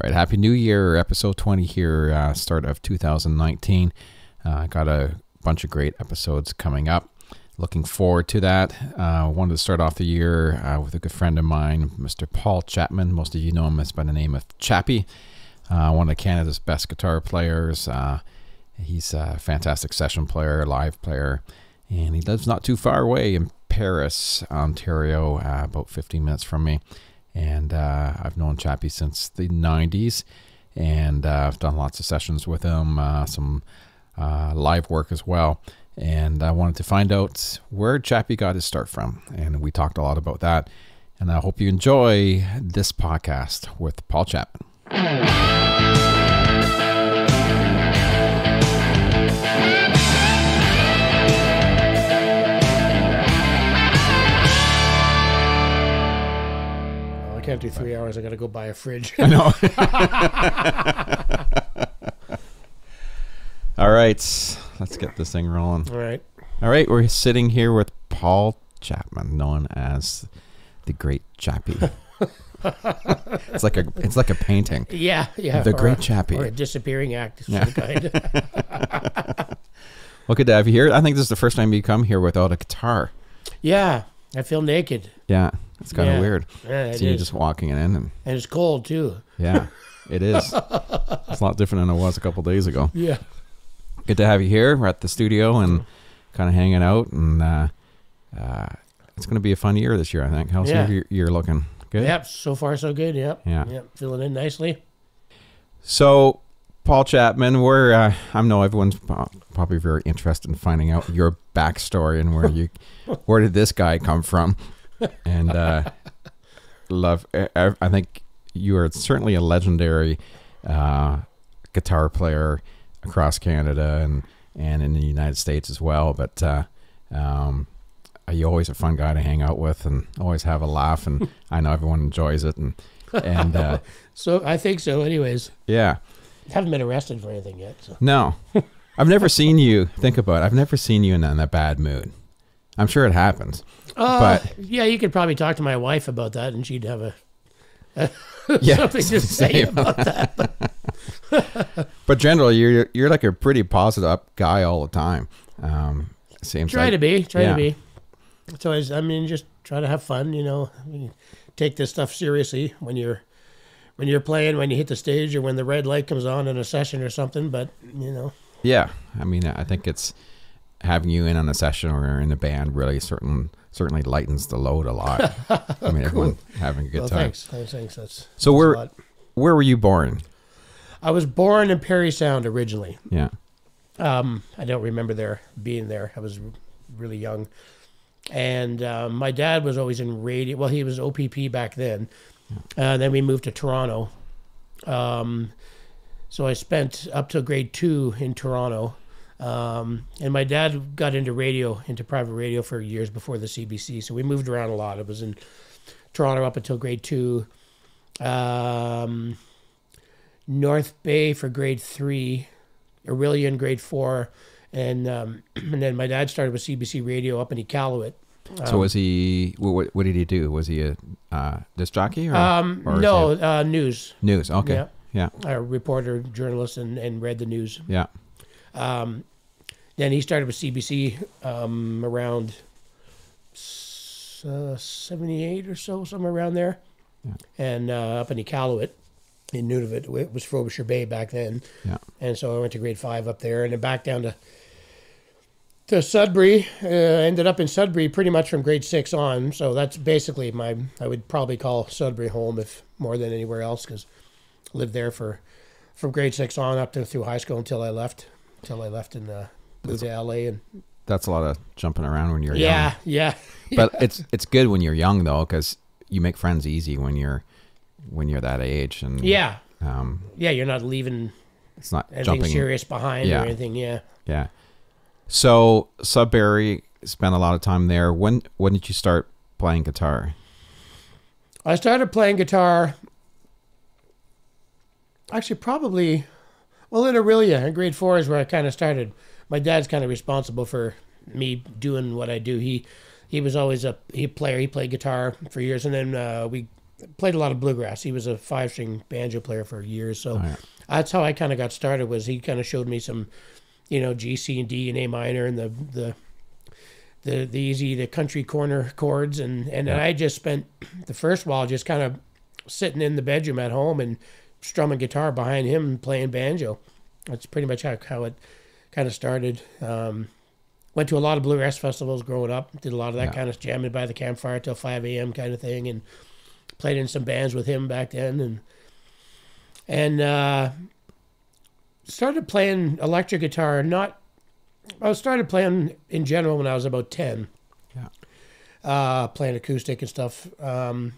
All right, Happy New Year, episode 20 here, uh, start of 2019. Uh, got a bunch of great episodes coming up. Looking forward to that. Uh, wanted to start off the year uh, with a good friend of mine, Mr. Paul Chapman. Most of you know him as by the name of Chappie, uh, one of Canada's best guitar players. Uh, he's a fantastic session player, live player, and he lives not too far away in Paris, Ontario, uh, about 15 minutes from me and uh, I've known Chappie since the 90s, and uh, I've done lots of sessions with him, uh, some uh, live work as well. And I wanted to find out where Chappie got his start from, and we talked a lot about that. And I hope you enjoy this podcast with Paul Chapman. Can't do three hours. I got to go buy a fridge. I know. All right, let's get this thing rolling. All right. All right, we're sitting here with Paul Chapman, known as the Great Chappie. it's like a it's like a painting. Yeah, yeah. The Great a- Chappie. Or a disappearing act of Yeah. some kind. Well, good to have you here. I think this is the first time you come here without a guitar. yeah, I feel naked. Yeah, it's kind of Yeah. weird. Yeah, So you're is. just walking in, and and it's cold too. yeah, it is. It's a lot different than it was a couple days ago. Yeah. Good to have you here. We're at the studio and kind of hanging out, and uh, uh, it's going to be a fun year this year. I think. How's Yeah. your year looking? Good. Yep. So far, so good. Yep. Yeah. Yep. Filling in nicely. So, Paul Chapman, we're uh, I know everyone's probably very interested in finding out your backstory and where you, where did this guy come from, and uh, love. I I think you are certainly a legendary uh, guitar player across Canada and and in the United States as well. But uh, um, you always a fun guy to hang out with and always have a laugh, and I know everyone enjoys it. And and uh, So I think so. Anyways, yeah. Haven't been arrested for anything yet. So. No, I've never seen you. Think about it. I've never seen you in a, in a bad mood. I'm sure it happens. Uh, But- yeah, you could probably talk to my wife about that, and she'd have a Yeah, something to say about that. But generally, you're you're like a pretty positive up guy all the time. Um, seems Try like, to be. Try yeah. to be. It's always. I mean, just try to have fun. You know, I mean, take this stuff seriously when you're when you're playing, when you hit the stage, or when the red light comes on in a session or something. But you know, Yeah, I mean, I think it's having you in on a session or in a band really certain certainly lightens the load a lot. I mean, everyone having a good well, time. thanks. Thanks. Thanks. That's So that's lot. Where were you born? I was born in Parry Sound originally. Yeah, Um, I don't remember there being there. I was really young, and um, my dad was always in radio. Well, he was OPP back then. Uh, then we moved to Toronto. Um, so I spent up to grade two in Toronto. Um, and my dad got into radio, into private radio for years before the CBC. So we moved around a lot. I was in Toronto up until grade two. Um, North Bay for grade three. Aurelian grade four, and um, and then my dad started with CBC Radio up in Iqaluit. So was he? What, what did he do? Was he a uh, disc jockey or, Um, or no, he uh, news. news? Okay, Yeah. yeah, A reporter, journalist, and, and read the news. yeah. Um, then he started with CBC um, around s- uh, 78 or so, somewhere around there. Yeah. And uh, up in Iqaluit, in Nunavut, it was Frobisher Bay back then. Yeah. And so I went to grade five up there and then back down to to Sudbury. Uh, ended up in Sudbury pretty much from grade six on. So that's basically my, I would probably call Sudbury home if more than anywhere else because lived there for from grade six on up to through high school until I left. Until I left and uh, moved to LA and That's a lot of jumping around when you're young. yeah, yeah, but it's it's good when you're young though because you make friends easy when you're when you're that age and yeah, um yeah. You're not leaving it's not anything jumping serious behind Yeah. or anything. Yeah. yeah so sudbury spent a lot of time there when when did you start playing guitar I started playing guitar. Actually, probably, well, in Orillia in grade four is where I kind of started. My dad's kind of responsible for me doing what I do. He he was always a he player. He played guitar for years, and then uh, we played a lot of bluegrass. He was a five string banjo player for years, so Oh, yeah. that's how I kind of got started. Was he kind of showed me some, you know, G, C, and D and A minor and the the the, the easy the country corner chords and and Yeah. I just spent the first while just kind of sitting in the bedroom at home and strumming guitar behind him and playing banjo. That's pretty much how, how it kind of started. Um, went to a lot of bluegrass festivals growing up. Did a lot of that Yeah. kind of jamming by the campfire till five a.m. kind of thing, and played in some bands with him back then, and and uh, started playing electric guitar. Not, I started playing in general when I was about ten. Yeah. Uh, playing acoustic and stuff. Um,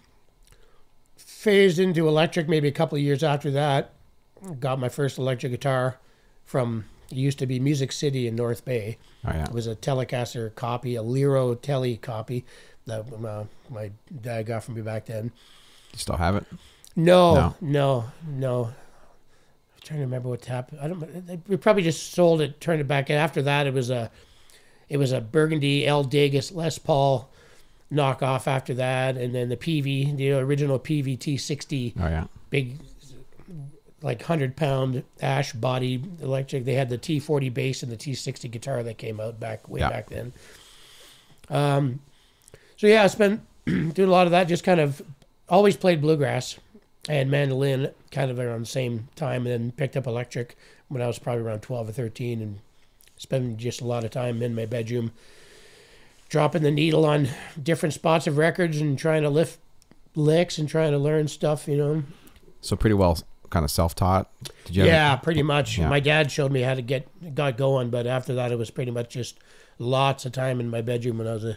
phased into electric maybe a couple of years after that. Got my first electric guitar from it used to be Music City in North Bay. Oh yeah. It was a Telecaster copy, a Lero Tele copy that uh, my dad got from me back then. You still have it? No, No. no, no. Trying to remember what happened. I don't. We probably just sold it, turned it back. And after that, it was a, it was a Burgundy El Degas Les Paul knockoff. After that, and then the Peavey, the original PVT oh yeah. big, like hundred pound ash body electric. They had the T forty bass and the T sixty guitar that came out back way Yeah. back then. Um, so yeah, I spent doing a lot of that. Just kind of always played bluegrass and mandolin kind of around the same time, and then picked up electric when I was probably around twelve or thirteen, and spent just a lot of time in my bedroom dropping the needle on different spots of records and trying to lift licks and trying to learn stuff. You know. So pretty well kind of self-taught. Did you? have- Yeah, pretty much. Yeah. My dad showed me how to get got going, but after that, it was pretty much just lots of time in my bedroom when I was a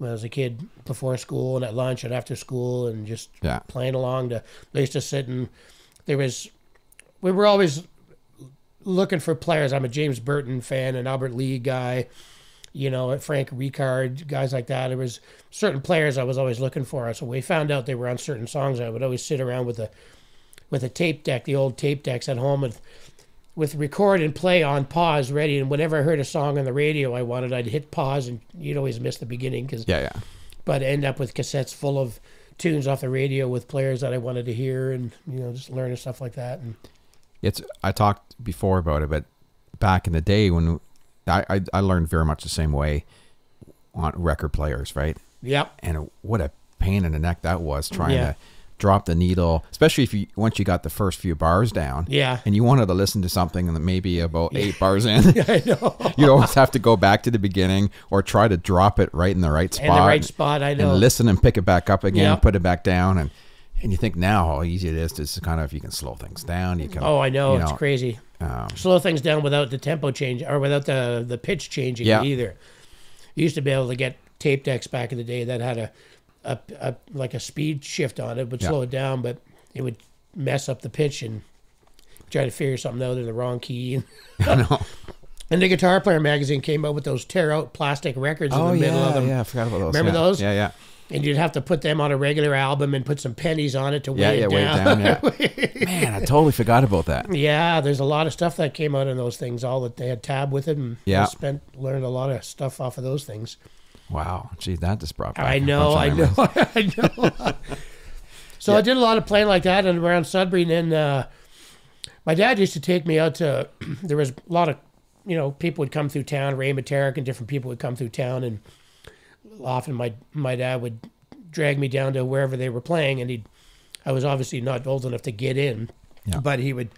when I was a kid before school and at lunch and after school and just Yeah. playing along. To they used to sit and there was we were always looking for players. I'm a James Burton fan, an Albert Lee guy. You know, Frank Reckard, guys like that. There was certain players I was always looking for. So we found out they were on certain songs. I would always sit around with a with a tape deck, the old tape decks at home, with with record and play on pause ready. And whenever I heard a song on the radio I wanted, I'd hit pause, and you'd always miss the beginning because Yeah. Yeah. but end up with cassettes full of tunes off the radio with players that I wanted to hear, and you know just learning stuff like that. And It's I talked before about it, but back in the day when I I, I learned very much the same way on record players, right? yep, And what a pain in the neck that was trying Yeah. to drop the needle, especially if you once you got the first few bars down. yeah, And you wanted to listen to something that maybe about eight bars in, I know. you always have to go back to the beginning or try to drop it right in the right spot In the right spot, I know. and listen and pick it back up again, Yeah. put it back down, and and you think now how easy it is to just kind of you can slow things down. You can oh, I know, you it's crazy. um, Slow things down without the tempo change or without the the pitch changing Yeah. either. You used to be able to get tape decks back in the day that had a, a, a like a speed shift on it, would Yeah. slow it down, but it would mess up the pitch and try to figure something out in the wrong key. I know. And the Guitar Player magazine came out with those tear out plastic records in Oh the middle yeah, of them. yeah, I forgot about those. Remember yeah. those? Yeah, yeah, And you'd have to put them on a regular album and put some pennies on it to yeah, weigh yeah. it Way down. down. Yeah. Man, I totally forgot about that. Yeah, there's a lot of stuff that came out in those things. All that they had tab with it, and Yeah. Spent learned a lot of stuff off of those things. Wow, gee, that just brought back. I know, I know. I know. so I did a lot of playing like that and around Sudbury. And then uh, my dad used to take me out to. there was a lot of, you know, people would come through town. Ray Materick and different people would come through town, and often my my dad would drag me down to wherever they were playing, and he, I was obviously not old enough to get in, Yeah. but he would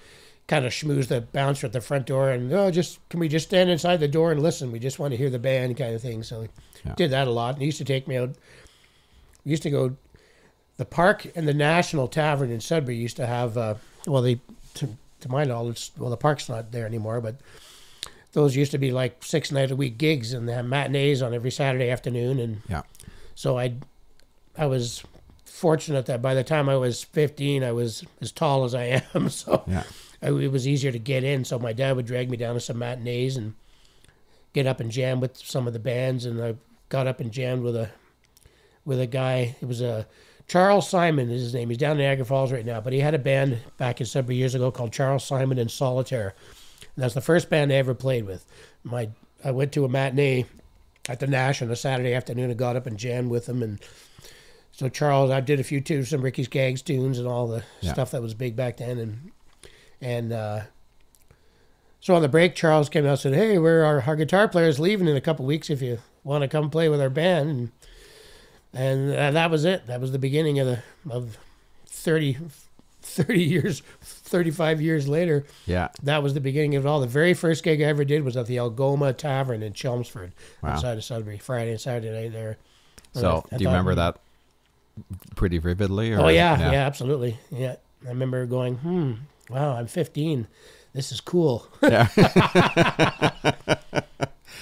kind of schmooze the bouncer at the front door and oh just can we just stand inside the door and listen we just want to hear the band kind of thing so Yeah. did that a lot and he used to take me out we used to go the park and the national tavern in sudbury used to have uh, well they to, to my knowledge well the park's not there anymore but those used to be like six night a week gigs and they had matinees on every saturday afternoon and Yeah. so i i was fortunate that by the time i was 15 i was as tall as i am so Yeah. I, it was easier to get in. So my dad would drag me down to some matinees and get up and jam with some of the bands. And I got up and jammed with a with a guy. It was a Charles Simon is his name. He's down in Niagara Falls right now, but he had a band back in several years ago called Charles Simon and Solitaire. And that's the first band I ever played with. My I went to a matinee at the Nash on a Saturday afternoon and got up and jammed with them and so Charles, I did a few too, some Ricky Skaggs tunes and all the Yeah. stuff that was big back then, and and uh, so on the break, Charles came out and said, "Hey, we're our, our guitar player's leaving in a couple weeks. If you want to come play with our band," and and uh, that was it. That was the beginning of the of 30, 30 years, thirty five years later. Yeah. That was the beginning of it all. The very first gig I ever did was at the Algoma Tavern in Chelmsford, Wow. outside of Sudbury, Friday and Saturday night there. So, I do you remember that pretty vividly? Or, Oh yeah, yeah, absolutely. Yeah, I remember going, "Hmm, wow, I'm 15. This is cool." Yeah.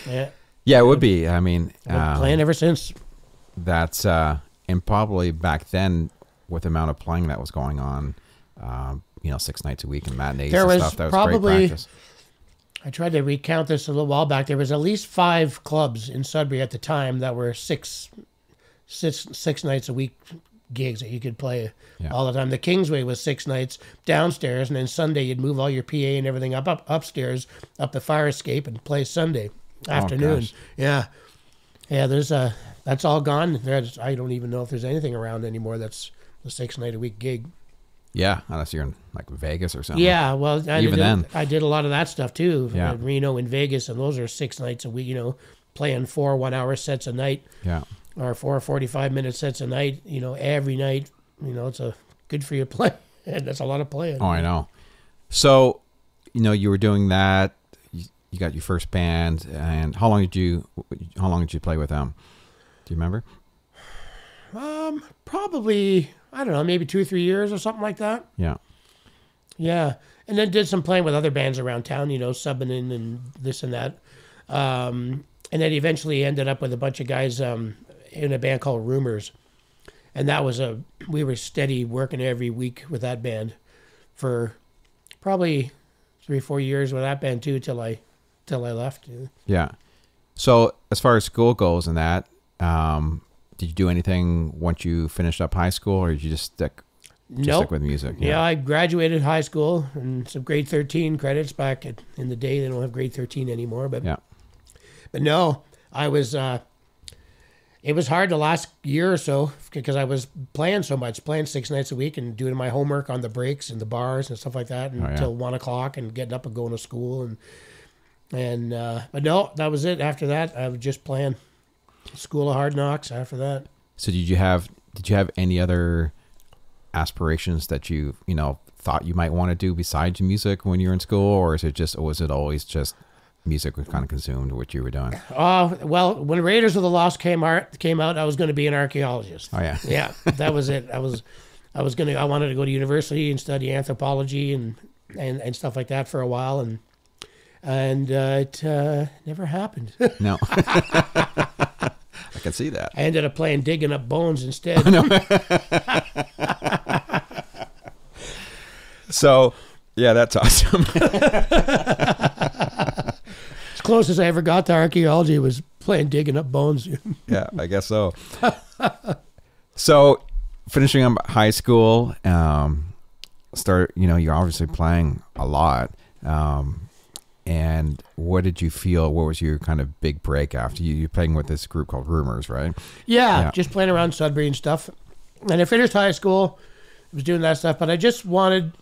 yeah, Yeah, it would be. I mean, um, playing ever since. that's uh, and probably back then with the amount of playing that was going on, um, you know, six nights a week and matinees There and was stuff. That was probably- great practice. I tried to recount this a little while back. There was at least five clubs in Sudbury at the time that were six, six, six nights a week gigs that you could play Yeah. all the time. The Kingsway was six nights downstairs, and then Sunday you'd move all your PA and everything up, up upstairs, up the fire escape, and play Sunday afternoon. gosh. yeah, yeah. There's a that's all gone. There's I don't even know if there's anything around anymore. That's the six night a week gig. Yeah, unless you're in like Vegas or something. Yeah, well, I Even did, then. I did a lot of that stuff too. Yeah. uh, Reno and Vegas, and those are six nights a week. You know, playing four one-hour sets a night Yeah. Or four or 45-minute sets a night. You know, every night. You know, it's a good for your play, and that's a lot of playing. Oh, I know. So, you know, you were doing that. You, you got your first band, and how long did you? How long did you play with them? Do you remember? Um, probably I don't know, maybe two or three years or something like that. Yeah. Yeah, and then did some playing with other bands around town. You know, subbing in and this and that. Um, and then eventually ended up with a bunch of guys um, in a band called Rumors, and that was a we were steady working every week with that band for probably three four years with that band too till I till I left. Yeah. So, as far as school goes and that, um, did you do anything once you finished up high school, or did you just stick just Nope. stick with music? Yeah, I graduated high school and some grade 13 credits back at, in the day. They don't have grade 13 anymore, but Yeah. but no, I was. Uh, it was hard the last year or so because I was playing so much, playing six nights a week and doing my homework on the breaks and the bars and stuff like that Oh, yeah. until one o'clock and getting up and going to school and and uh, but no, that was it. After that, I was just playing School of Hard Knocks. After that, So, did you have did you have any other aspirations that you you know thought you might want to do besides music when you were in school, or is it just or was it always just music was kind of consumed what you were doing? uh, well, when Raiders of the Lost came out, came out, I was going to be an archaeologist. Oh yeah. yeah, that was it. I was, I was gonna, I wanted to go to university and study anthropology and and, and stuff like that for a while, and and uh, it uh, never happened. No. I can see that. I ended up playing digging up bones instead. So, yeah, that's awesome. As close as I ever got to archaeology was playing digging up bones. yeah, I guess so. so, finishing up high school, um, start. You know, you're obviously playing a lot. Um, and what did you feel? What was your kind of big break after you? You're playing with this group called Rumors, right? yeah, Yeah. just playing around Sudbury and stuff. And I finished high school, I was doing that stuff, but I just wanted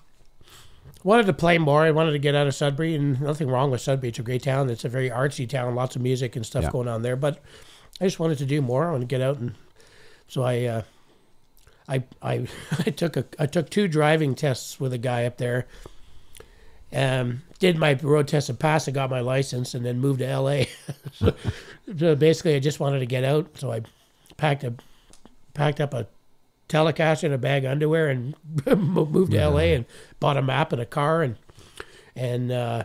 wanted to play more. I wanted to get out of Sudbury, and nothing wrong with Sudbury. It's a great town. It's a very artsy town, lots of music and stuff Yeah. going on there. But I just wanted to do more. I wanted to get out, and so I, uh, I, I, I took a I took two driving tests with a guy up there. Um, did my road test and passed and got my license, and then moved to L.A. so, so basically, I just wanted to get out, so I packed a packed up a Telecaster and a bag of underwear and moved to LA and bought a map and a car and and uh,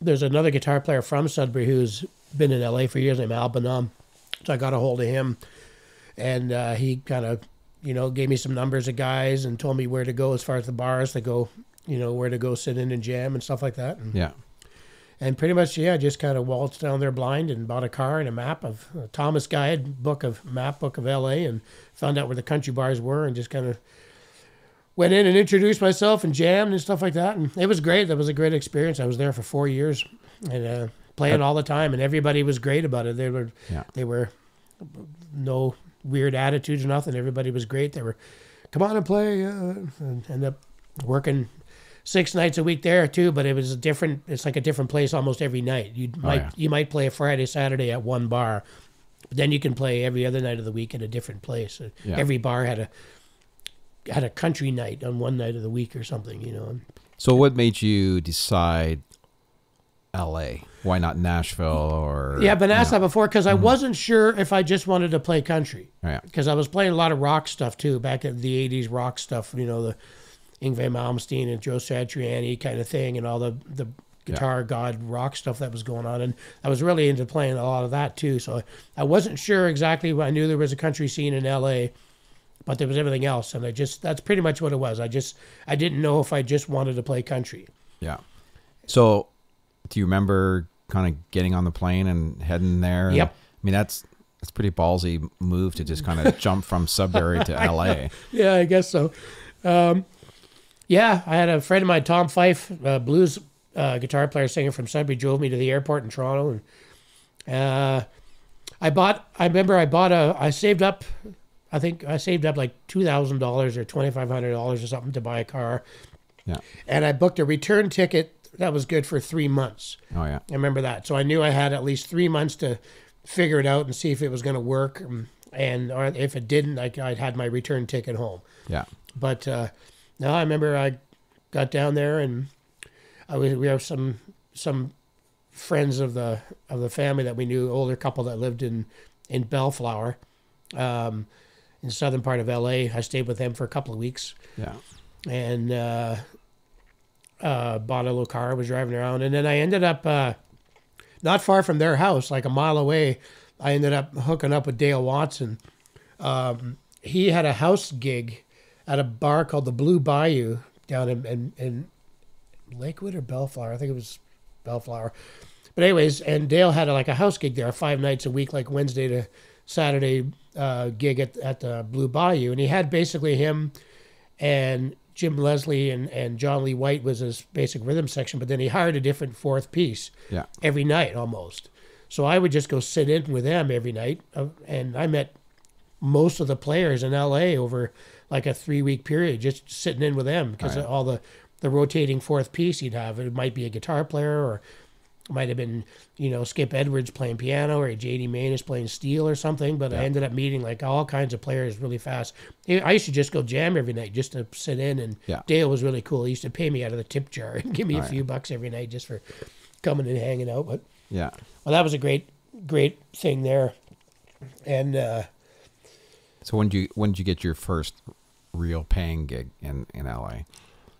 there's another guitar player from Sudbury who's been in LA for years named Al Bonham. So I got a hold of him and uh, he kind of you know gave me some numbers of guys and told me where to go as far as the bars to go you know where to go sit in and jam and stuff like that and Yeah. And pretty much, yeah, I just kind of waltzed down there blind and bought a car and a map of a Thomas Guide book of map book of L.A. and found out where the country bars were and just kind of went in and introduced myself and jammed and stuff like that. And it was great. That was a great experience. I was there for four years and uh, playing all the time, and everybody was great about it. They were Yeah. they were no weird attitudes or nothing. Everybody was great. They were, come on and play. Uh, and end up working six nights a week there too. But it was a different. It's like a different place almost every night. You might yeah. you might play a Friday Saturday at one bar, but then you can play every other night of the week at a different place. Uh, Yeah. Every bar had a had a country night on one night of the week or something. You know. So, what made you decide L.A.? Why not Nashville or? Yeah, I've been asked you that before because I wasn't sure if I just wanted to play country. know, Yeah. because I was playing a lot of rock stuff too back in the '80s rock stuff. You know the Yngwie Malmsteen and Joe Satriani kind of thing, and all the the guitar god rock stuff that was going on. And I was really into playing a lot of that too. So I wasn't sure exactly. I knew there was a country scene in L.A., but there was everything else, and I just that's pretty much what it was. I just I didn't know if I just wanted to play country. Yeah. So, do you remember kind of getting on the plane and heading there? Yep. I mean, that's that's pretty ballsy move to just kind of jump from Sudbury to L.A. Yeah, I guess so. Um, yeah, I had a friend of mine, Tom Fife, uh, blues uh, guitar player, singer from Sudbury, drove me to the airport in Toronto, and uh, I bought. I remember I bought a. I saved up. I think I saved up like two thousand dollars or twenty five hundred dollars or something to buy a car, Yeah. and I booked a return ticket that was good for three months. Oh yeah. I remember that. So I knew I had at least three months to figure it out and see if it was going to work, um, and or if it didn't, I, I'd had my return ticket home. Yeah. But uh, no, I remember I got down there and I was, we have some some friends of the of the family that we knew, older couple that lived in in Bellflower, um, in the southern part of LA. I stayed with them for a couple of weeks Yeah. and uh, uh, bought a little car. Was driving around, and then I ended up uh, not far from their house, like a mile away. I ended up hooking up with Dale Watson. Um, he had a house gig at a bar called the Blue Bayou down in, in, in Lakewood or Bellflower. I think it was Bellflower. But anyways, and Dale had a, like a house gig there, five nights a week, like Wednesday to Saturday uh, gig at at the Blue Bayou, and he had basically him and Jim Leslie and, and John Lee White was his basic rhythm section, but then he hired a different fourth piece Yeah. every night almost. So I would just go sit in with them every night, uh, and I met most of the players in LA over like a three week period, just sitting in with them because Right. all the the rotating fourth piece you'd have. It might be a guitar player or it might have been, you know, Skip Edwards playing piano or JD Maness playing steel or something. But I ended up meeting like all kinds of players really fast. I used to just go jam every night just to sit in. And Yeah. Dale was really cool. He used to pay me out of the tip jar and give me a Right. few bucks every night just for coming and hanging out. But Yeah. well, that was a great, great thing there. And uh, So when did you when did you get your first real paying gig in in L.A.?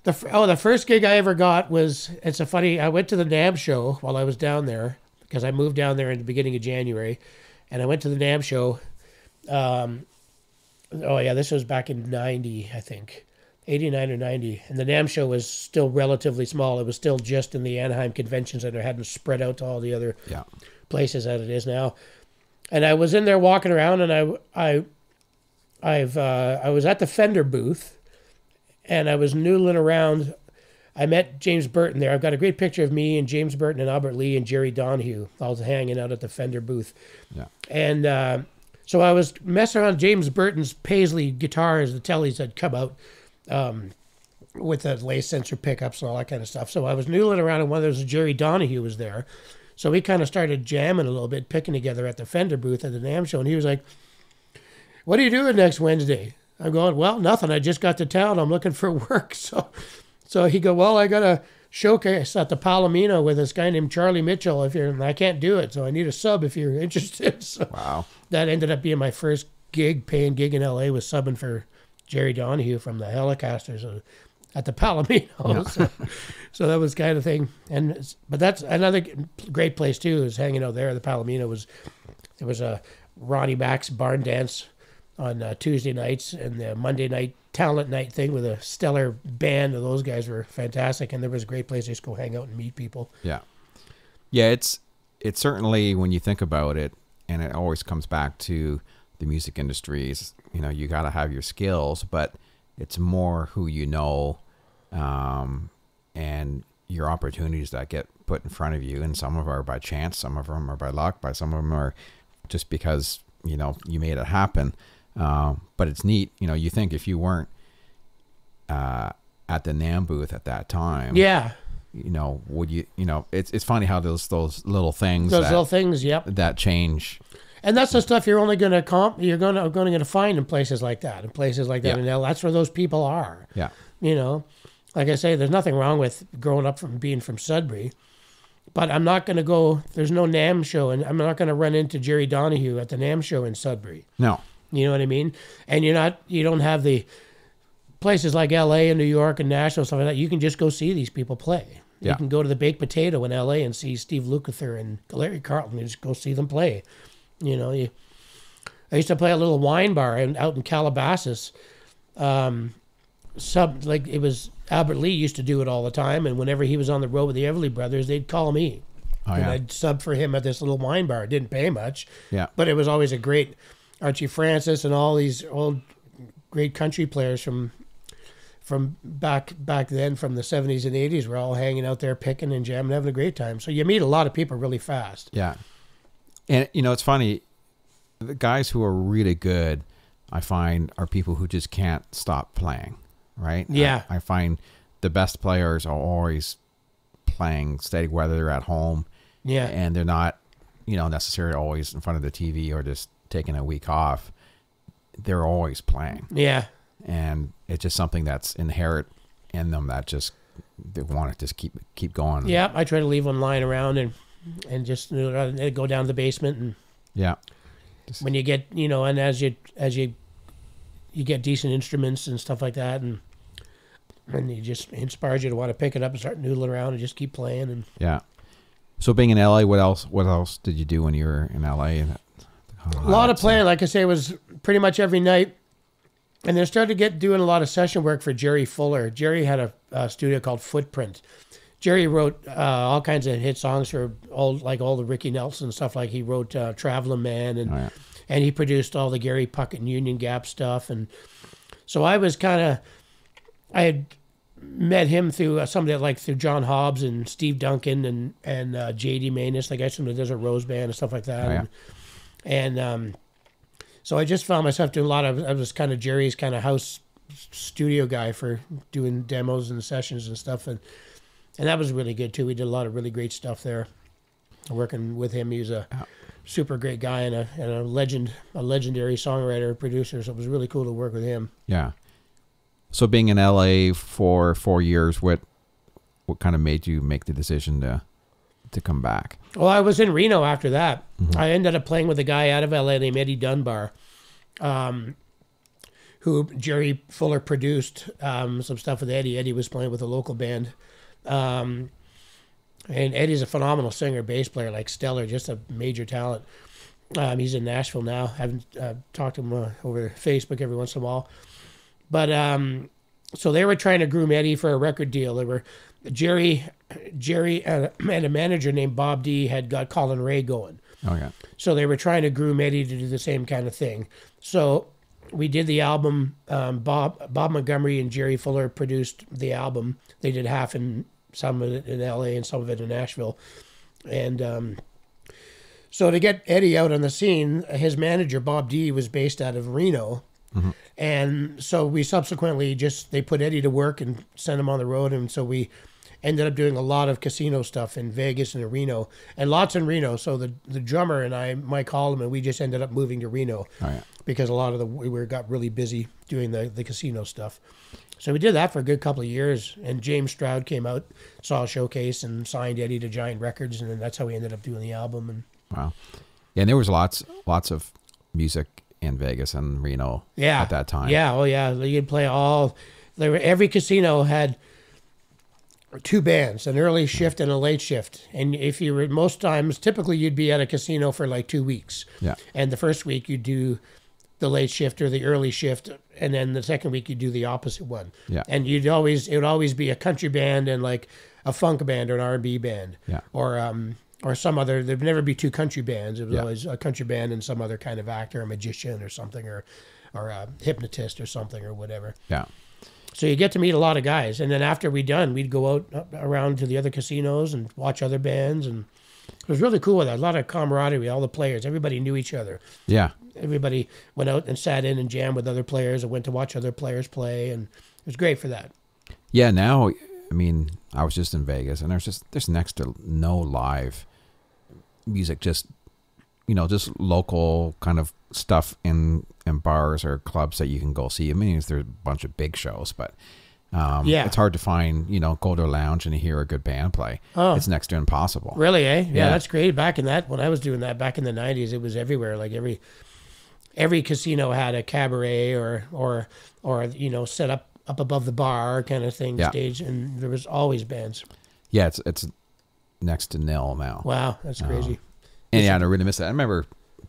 The oh, the first gig I ever got was it's a funny. I went to the NAMM show while I was down there because I moved down there in the beginning of January, and I went to the NAMM show. Um, oh yeah, this was back in '90, I think, '89 or '90, and the NAMM show was still relatively small. It was still just in the Anaheim Convention Center, it hadn't spread out to all the other Yeah. places that it is now. And I was in there walking around, and I I I've uh, I was at the Fender booth, and I was noodling around. I met James Burton there. I've got a great picture of me and James Burton and Albert Lee and Jerry Donahue. I was hanging out at the Fender booth, Yeah. and uh, so I was messing around James Burton's Paisley guitars, the Tellys had come out um, with the lace sensor pickups and all that kind of stuff. So I was noodling around, and one of those Jerry Donahue was there. So we kind of started jamming a little bit, picking together at the Fender booth at the NAMM show, and he was like, "What are you doing next Wednesday?" I'm going, "Well, nothing. I just got to town. I'm looking for work." So, so he go, "Well, I got a showcase at the Palomino with this guy named Charlie Mitchell. If you're, I can't do it, so I need a sub if you're interested." So Wow. that ended up being my first gig, paying gig in LA, was subbing for Jerry Donahue from the Hellecasters at the Palomino. So, so that was kind of thing. And but that's another great place too. Is hanging out there. The Palomino was there was a Ronnie Mack's barn dance on uh, Tuesday nights and the Monday night talent night thing with a stellar band. And those guys were fantastic. And there was a great place to just go hang out and meet people. Yeah. Yeah, it's it's certainly when you think about it, and it always comes back to the music industries. You know, you got to have your skills, but it's more who you know, um, and your opportunities that get put in front of you. And some of are by chance, some of them are by luck, by some of them are just because you know you made it happen. Um, but it's neat, you know. You think if you weren't uh, at the NAMM booth at that time, Yeah, you know, would you, you know, it's it's funny how those those little things those that, little things. Yep. that change. And that's the stuff you're only going to comp. You're going to going to find in places like that, in places like that. Yeah. And that's where those people are. Yeah, You know, like I say, there's nothing wrong with growing up from being from Sudbury, but I'm not going to go. There's no NAMM show, and I'm not going to run into Jerry Donahue at the NAMM show in Sudbury. no, You know what I mean? And you're not. You don't have the places like L.A. and New York and Nashville stuff like that. You can just go see these people play. Yeah. You can go to the Baked Potato in L.A. and see Steve Lukather and Larry Carlton. You just go see them play. You know, you, I used to play a little wine bar in, out in Calabasas. Um, sub like it was Albert Lee used to do it all the time, and whenever he was on the road with the Everly Brothers, they'd call me, oh and I'd sub for him at this little wine bar. It didn't pay much, yeah, but it was always a great Archie Francis and all these old great country players from from back back then from the 70s and 80s were all hanging out there picking and jamming having a great time so you meet a lot of people really fast yeah. And you know, it's funny. The guys who are really good, I find, are people who just can't stop playing. Right? Yeah. I, I find the best players are always playing steady, whether they're at home yeah and they're not, you know, necessarily always in front of the TV or just taking a week off. They're always playing, yeah and it's just something that's inherent in them that just they want to just keep keep going. yeah i try to leave one lying around and and just know, uh, go down to the basement and yeah, when you get you know and as you as you you get decent instruments and stuff like that and and it just inspires you to want to pick it up and start noodling around and just keep playing and yeah. So being in LA, what else? What else did you do when you were in LA? A lot of playing like i say was pretty much every night. And then started to get doing a lot of session work for jerry fuller. Jerry had a, a studio called footprint. Jerry wrote uh, all kinds of hit songs for all like all the ricky nelson stuff like he wrote uh, traveling man and Oh, yeah. and he produced all the gary puckett and union gap stuff. And so i was kind of i had met him through uh, somebody like through john hobbs and steve duncan and and uh, jd maness the guy from the desert rose band and stuff like that. Oh, yeah. and, and um, so I just found myself doing a lot of I was kind of Jerry's kind of house studio guy for doing demos and sessions and stuff, and and that was really good too. We did a lot of really great stuff there. Working with him, he's a super great guy and a and a legend, a legendary songwriter, producer. So it was really cool to work with him. Yeah. So being in LA for four years, what what kind of made you make the decision to to come back? Well, I was in Reno after that. I ended up playing with a guy out of LA named Eddie Dunbar, um, who Jerry Fuller produced um, some stuff with Eddie. Eddie was playing with a local band. Um, and Eddie's a phenomenal singer, bass player, like stellar, just a major talent. Um, he's in Nashville now. I haven't uh, talked to him uh, over Facebook every once in a while. But um, so they were trying to groom Eddie for a record deal. They were Jerry, Jerry, and, and a manager named Bob D had got Collin Raye going. Oh yeah. So they were trying to groom Eddie to do the same kind of thing. So we did the album. Um, Bob Bob Montgomery and Jerry Fuller produced the album. They did half in some of it in L.A. and some of it in Nashville. And um, so to get Eddie out on the scene, his manager Bob D was based out of Reno. And so we subsequently just they put Eddie to work and sent him on the road, and so we ended up doing a lot of casino stuff in Vegas and in Reno, and lots in Reno. So the the drummer and I, Mike Holloman, we just ended up moving to Reno Oh yeah. because a lot of the we were got really busy doing the the casino stuff. So we did that for a good couple of years, and James Stroud came out, saw a showcase, and signed Eddie to Giant Records, and then that's how we ended up doing the album. And Wow. Yeah, and there was lots lots of music in Vegas and Reno yeah, at that time. Yeah, oh yeah, you could play all. There were, every casino had two bands, an early shift and a late shift. And if you were most times, typically you'd be at a casino for like two weeks. Yeah. And the first week you do the late shift or the early shift, and then the second week you do the opposite one. Yeah. And you'd always it would always be a country band and like a funk band or an R and B band. Yeah. Or um or some other. There'd never be two country bands. It was Yeah. always a country band and some other kind of actor, a magician or something, or or a hypnotist or something or whatever. Yeah. So you get to meet a lot of guys, and then after we done, we'd go out uh, around to the other casinos and watch other bands, and it was really cool with that. A lot of camaraderie, all the players, everybody knew each other. Yeah. Everybody went out and sat in and jammed with other players and went to watch other players play, and it was great for that. Yeah, now I mean, I was just in Vegas and there's just there's next to no live music just you know, just local kind of stuff in in bars or clubs that you can go see. I mean, there's a bunch of big shows, but um, Yeah. it's hard to find, you know, go to a lounge and hear a good band play. Oh. It's next to impossible. Really, eh? Yeah, Yeah. that's great. Back in that, when I was doing that back in the '90s, it was everywhere. Like every every casino had a cabaret or or or you know set up up above the bar kind of thing Yeah. stage, and there was always bands. Yeah, it's it's next to nil now. Wow, that's crazy. And yeah, I really miss that. I remember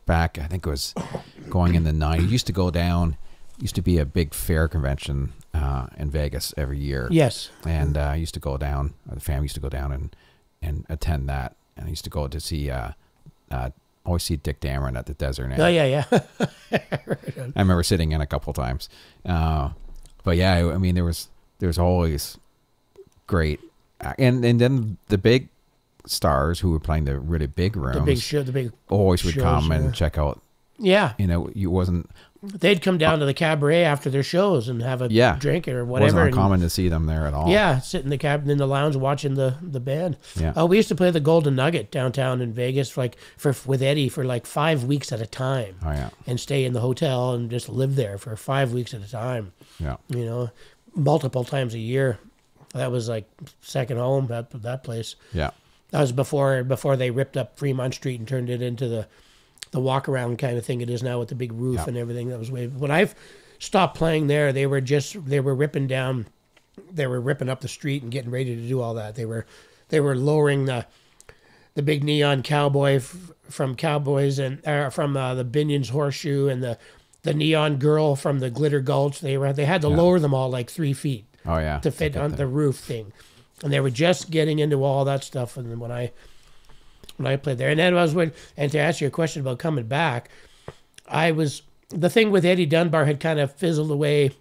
back, I think it was going in the 90s. Used to go down, used to be a big fair convention uh, in Vegas every year. Yes. And uh, I used to go down, uh, the family used to go down and, and attend that. And I used to go to see, uh, uh, always see Dick Damron at the Desert Inn. Oh yeah, yeah. I remember sitting in a couple times. Uh, but yeah, I, I mean, there was, there was always great. And, and then the big stars who were playing the really big rooms the big show, the big. always would shows, come and yeah. check out Yeah, you know, you wasn't they'd come down uh, to the cabaret after their shows and have a Yeah. drink or wasn't whatever. and- uncommon to see them there at all. Yeah, sit in the cab in the lounge watching the the band. Yeah. Oh, we used to play the Golden Nugget downtown in Vegas, for like for with Eddie for like five weeks at a time, Oh yeah. and stay in the hotel and just live there for five weeks at a time. Yeah. You know, multiple times a year. That was like second home. That that place. Yeah. That was before before they ripped up Fremont Street and turned it into the the walk around kind of thing it is now with the big roof Yeah. and everything. That was way when I've stopped playing there. They were just they were ripping down, they were ripping up the street and getting ready to do all that. They were they were lowering the the big neon cowboy f- from Cowboys and uh, from uh, the Binion's Horseshoe and the the neon girl from the Glitter Gulch. They were they had to lower them all like three feet Oh yeah. to fit on that. the roof thing, and they were just getting into all that stuff. And then when I when I played there, and then I was when and to answer your question about coming back, I was the thing with Eddie Dunbar had kind of fizzled away.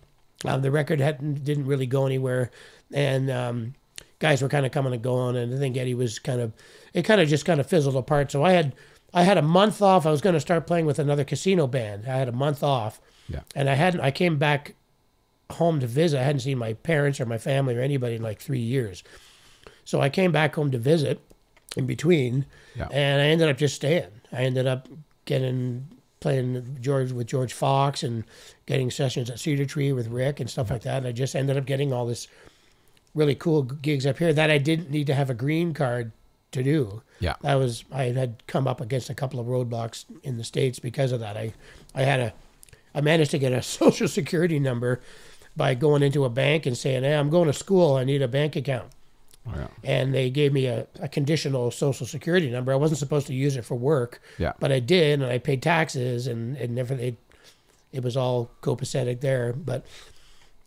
Um, the record hadn't didn't really go anywhere, and um, guys were kind of coming and going. And I think Eddie was kind of it kind of just kind of fizzled apart. So I had I had a month off. I was going to start playing with another casino band. I had a month off, Yeah. and I hadn't. I came back home to visit. I hadn't seen my parents or my family or anybody in like three years. So I came back home to visit in between, Yeah. and I ended up just staying. I ended up getting playing George with George Fox and getting sessions at Cedar Tree with Rick and stuff like that. And I just ended up getting all this really cool gigs up here that I didn't need to have a green card to do. Yeah. I was I had come up against a couple of roadblocks in the states because of that. I I had a I managed to get a social security number by going into a bank and saying, "Hey, I'm going to school. I need a bank account." Oh, yeah. And they gave me a, a conditional social security number. I wasn't supposed to use it for work, Yeah. but I did, and I paid taxes, and and never it, it was all copacetic there. But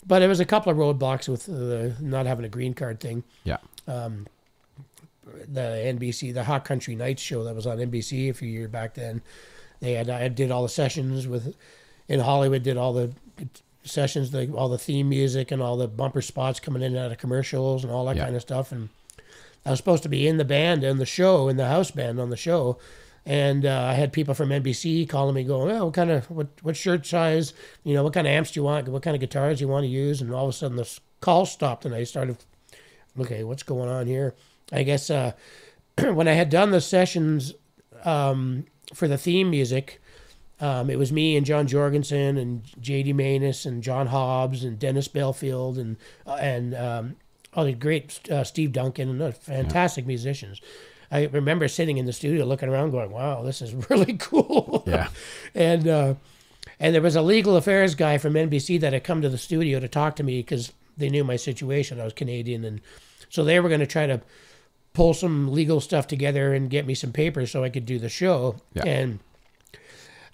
but it was a couple of roadblocks with the not having a green card thing Yeah. Um, the NBC, the Hot Country Nights show that was on NBC a few years back then. They had I did all the sessions with in Hollywood, did all the sessions, the, all the theme music and all the bumper spots coming in and out of commercials and all that Yeah. kind of stuff. And I was supposed to be in the band and the show, in the house band on the show. And uh, I had people from NBC calling me, going, "Oh, what kind of what what shirt size? You know, what kind of amps do you want? What kind of guitars do you want to use?" And all of a sudden, the call stopped, and I started okay, what's going on here? I guess uh, when I had done the sessions um, for the theme music, um, it was me and John Jorgensen and J.D. Maness and John Hobbs and Dennis Belfield and uh, and um, all the great uh, Steve Duncan and uh, fantastic musicians. I remember sitting in the studio looking around, going, "Wow, this is really cool." Yeah. and uh, and there was a legal affairs guy from NBC that had come to the studio to talk to me because they knew my situation. I was Canadian, and so they were going to try to pull some legal stuff together and get me some papers so I could do the show. Yeah. And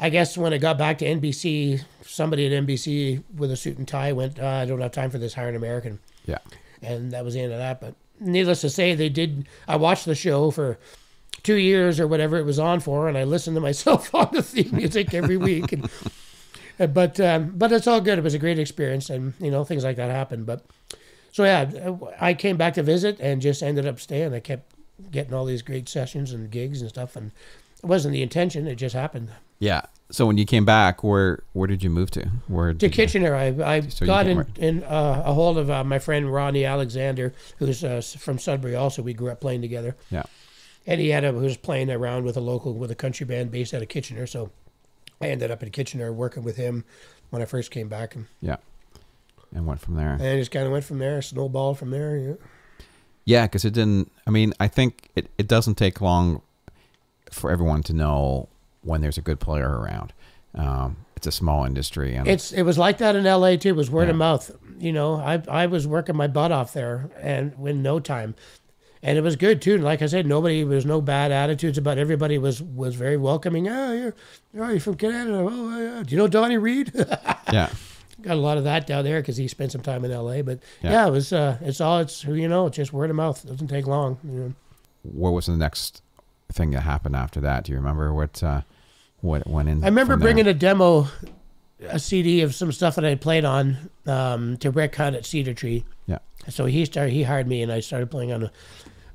I guess when I got back to NBC, somebody at NBC with a suit and tie went, uh, "I don't have time for this. Hire an American." Yeah. and that was the end of that. But needless to say, they did. I watched the show for two years or whatever it was on for, and I listened to myself on the theme music every week. And, uh, but um, but it's all good. It was a great experience, and you know things like that happen. But so yeah, I came back to visit and just ended up staying. I kept getting all these great sessions and gigs and stuff. And it wasn't the intention; it just happened. Yeah. So when you came back, where where did you move to? Where To did you- Kitchener, I, I So got in, in uh, a hold of uh, my friend Ronnie Alexander, who's uh, from Sudbury. Also, we grew up playing together. Yeah. and he had a who was playing around with a local with a country band based out of Kitchener. So I ended up in Kitchener working with him when I first came back, and, Yeah. And went from there. and I just kind of went from there, snowballed from there. Yeah. Yeah, because it didn't. I mean, I think it, it doesn't take long for everyone to know when there's a good player around. Um, it's a small industry, and It's it was like that in L.A. too. It was word of mouth. You know, I I was working my butt off there, and in no time. And it was good too. Like I said, nobody there was no bad attitudes about. it. Everybody was was very welcoming. Oh, you're, oh, you're from Canada. Oh, yeah. Do you know Donnie Reed? yeah, got a lot of that down there because he spent some time in L.A. But Yeah. yeah, it was. Uh, it's all. It's who you know. It's just word of mouth. It doesn't take long. You know. what was the next thing that happened after that? Do you remember what uh, what went in? I remember bringing a demo, a CD of some stuff that I played on um, to Rick Hunt at Cedar Tree. Yeah. So he started. He hired me, and I started playing on a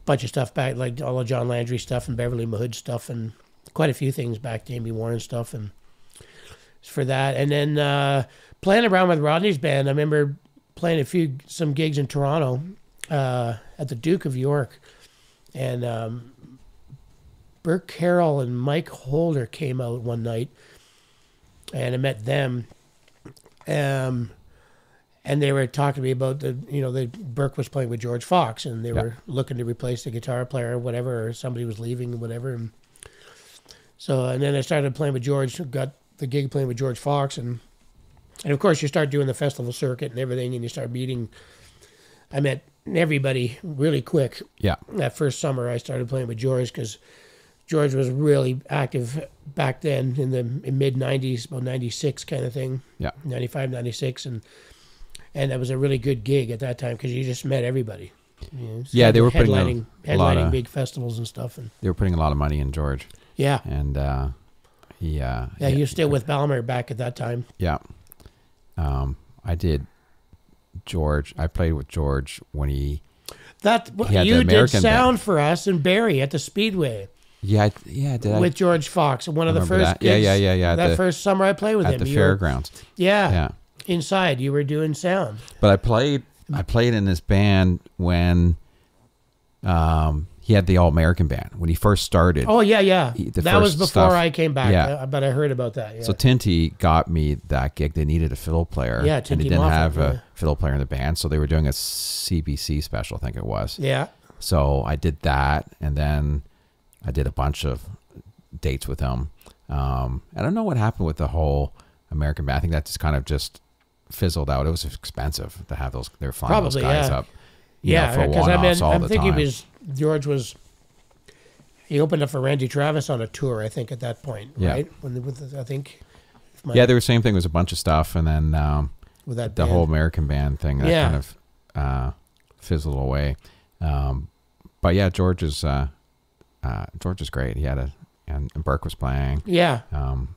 bunch of stuff back, like all of John Landry stuff and Beverley Mahood stuff, and quite a few things back, Jamie Warren stuff, and for that. And then uh, playing around with Rodney's band, I remember playing a few some gigs in Toronto uh, at the Duke of York, and um, Burke Carroll and Mike Holder came out one night, and I met them. Um, and they were talking to me about the, you know, the Burke was playing with George Fox, and they Yeah. were looking to replace the guitar player or whatever, or somebody was leaving or whatever. And so, and then I started playing with George, got the gig playing with George Fox, and and of course you start doing the festival circuit and everything, and you start meeting. I met everybody really quick Yeah, that first summer I started playing with George because George was really active back then in the mid 90s, about 96 kind of thing, yeah, 95, 96. And and that was a really good gig at that time because you just met everybody. You know, Yeah, they were putting a- headlining, a headlining of- big festivals and stuff. And they were putting a lot of money in George, yeah, and uh, he uh, yeah, he was still with Balmer back at that time. Yeah. Um, I did George. I played with George when he. That He you did sound for us in Barrie at the Speedway Yeah, I- yeah. Did I with George Fox. One of the first that. Yeah, gigs. yeah, yeah, yeah, That the- first summer I played with at him. the you were- fairgrounds? yeah, Yeah, inside you were doing sound. but I played. I played in this band when, um, he had the All American band when he first started. Oh yeah, yeah. He- that was before stuff- I came back. yeah. uh, but I heard about that. Yeah. So Tinty got me that gig. They needed a fiddle player. Yeah, and Tinty they didn't Moffat, have yeah. a fiddle player in the band, so they were doing a CBC special. I think it was. yeah. So I did that, and then I did a bunch of dates with him. Um, I don't know what happened with the whole American band. I think that just kind of just fizzled out. It was expensive to have those. They're flying those guys yeah. up. Yeah, because I mean, all I'm thinking time. was George was. He opened up for Randy Travis on a tour, I think, at that point, Yeah. right? When with I think, my- yeah, they were same thing. There was a bunch of stuff, and then um, with that the band. whole American band thing that Yeah. kind of uh, fizzled away. Um, but yeah, George is uh, uh, George is great. He had a and, and Burke was playing. Yeah, Um,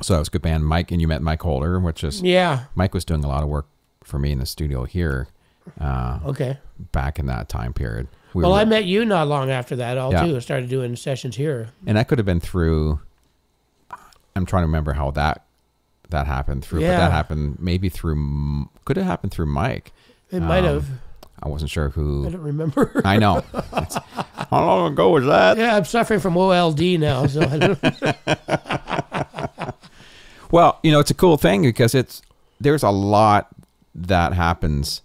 so that was a good band. Mike and you met Mike Holder, which is yeah. Mike was doing a lot of work for me in the studio here uh, Okay. back in that time period. We Well, were- I met you not long after that, all Yeah. too. I started doing sessions here. and that could have been through. I'm trying to remember how that that happened through, but that happened maybe through. Could have happened through Mike. It might Um, have. I wasn't sure who. I don't remember. I know. How long ago was that? yeah, I'm suffering from OLD now, so I don't, Well, you know, it's a cool thing because it's there's a lot that happens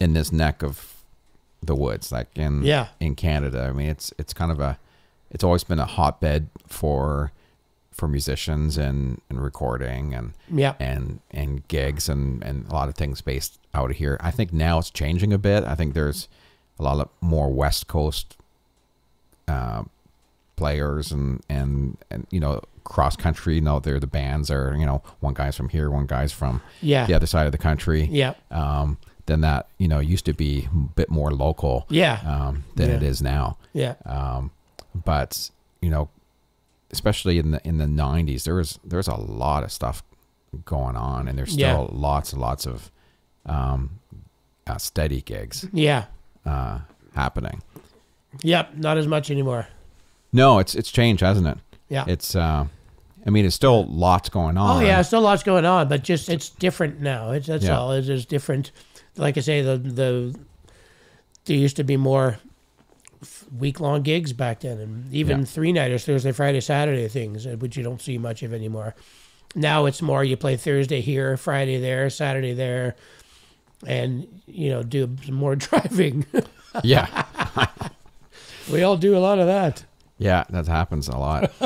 in this neck of the woods, like in Yeah. in Canada. I mean, it's it's kind of a it's always been a hotbed for for musicians and, and recording and yeah, and and gigs and and a lot of things based out of here. I think now it's changing a bit. I think there's a lot of more West Coast uh, players and and and you know cross country. You know, they're the bands are you know one guy's from here, one guy's from yeah, the other side of the country. yeah, Um, then that you know used to be a bit more local yeah, um, than it Yeah. is now. yeah, Um, but you know, especially in the in the '90s, there was there was a lot of stuff going on, and there's still Yeah. lots and lots of um, uh, steady gigs yeah. uh, happening. Yep, not as much anymore. No, it's it's changed, hasn't it? Yeah. It's uh, I mean, it's still lots going on. Oh yeah, still lots going on, but just it's different now. It's that's Yeah. all. It's just different. Like I say, the the there used to be more week long gigs back then, and even Yeah. three nighters, Thursday, Friday, Saturday things, uh, which you don't see much of anymore. Now it's more you play Thursday here, Friday there, Saturday there, and you know do some more driving. Yeah, we all do a lot of that. yeah, that happens a lot.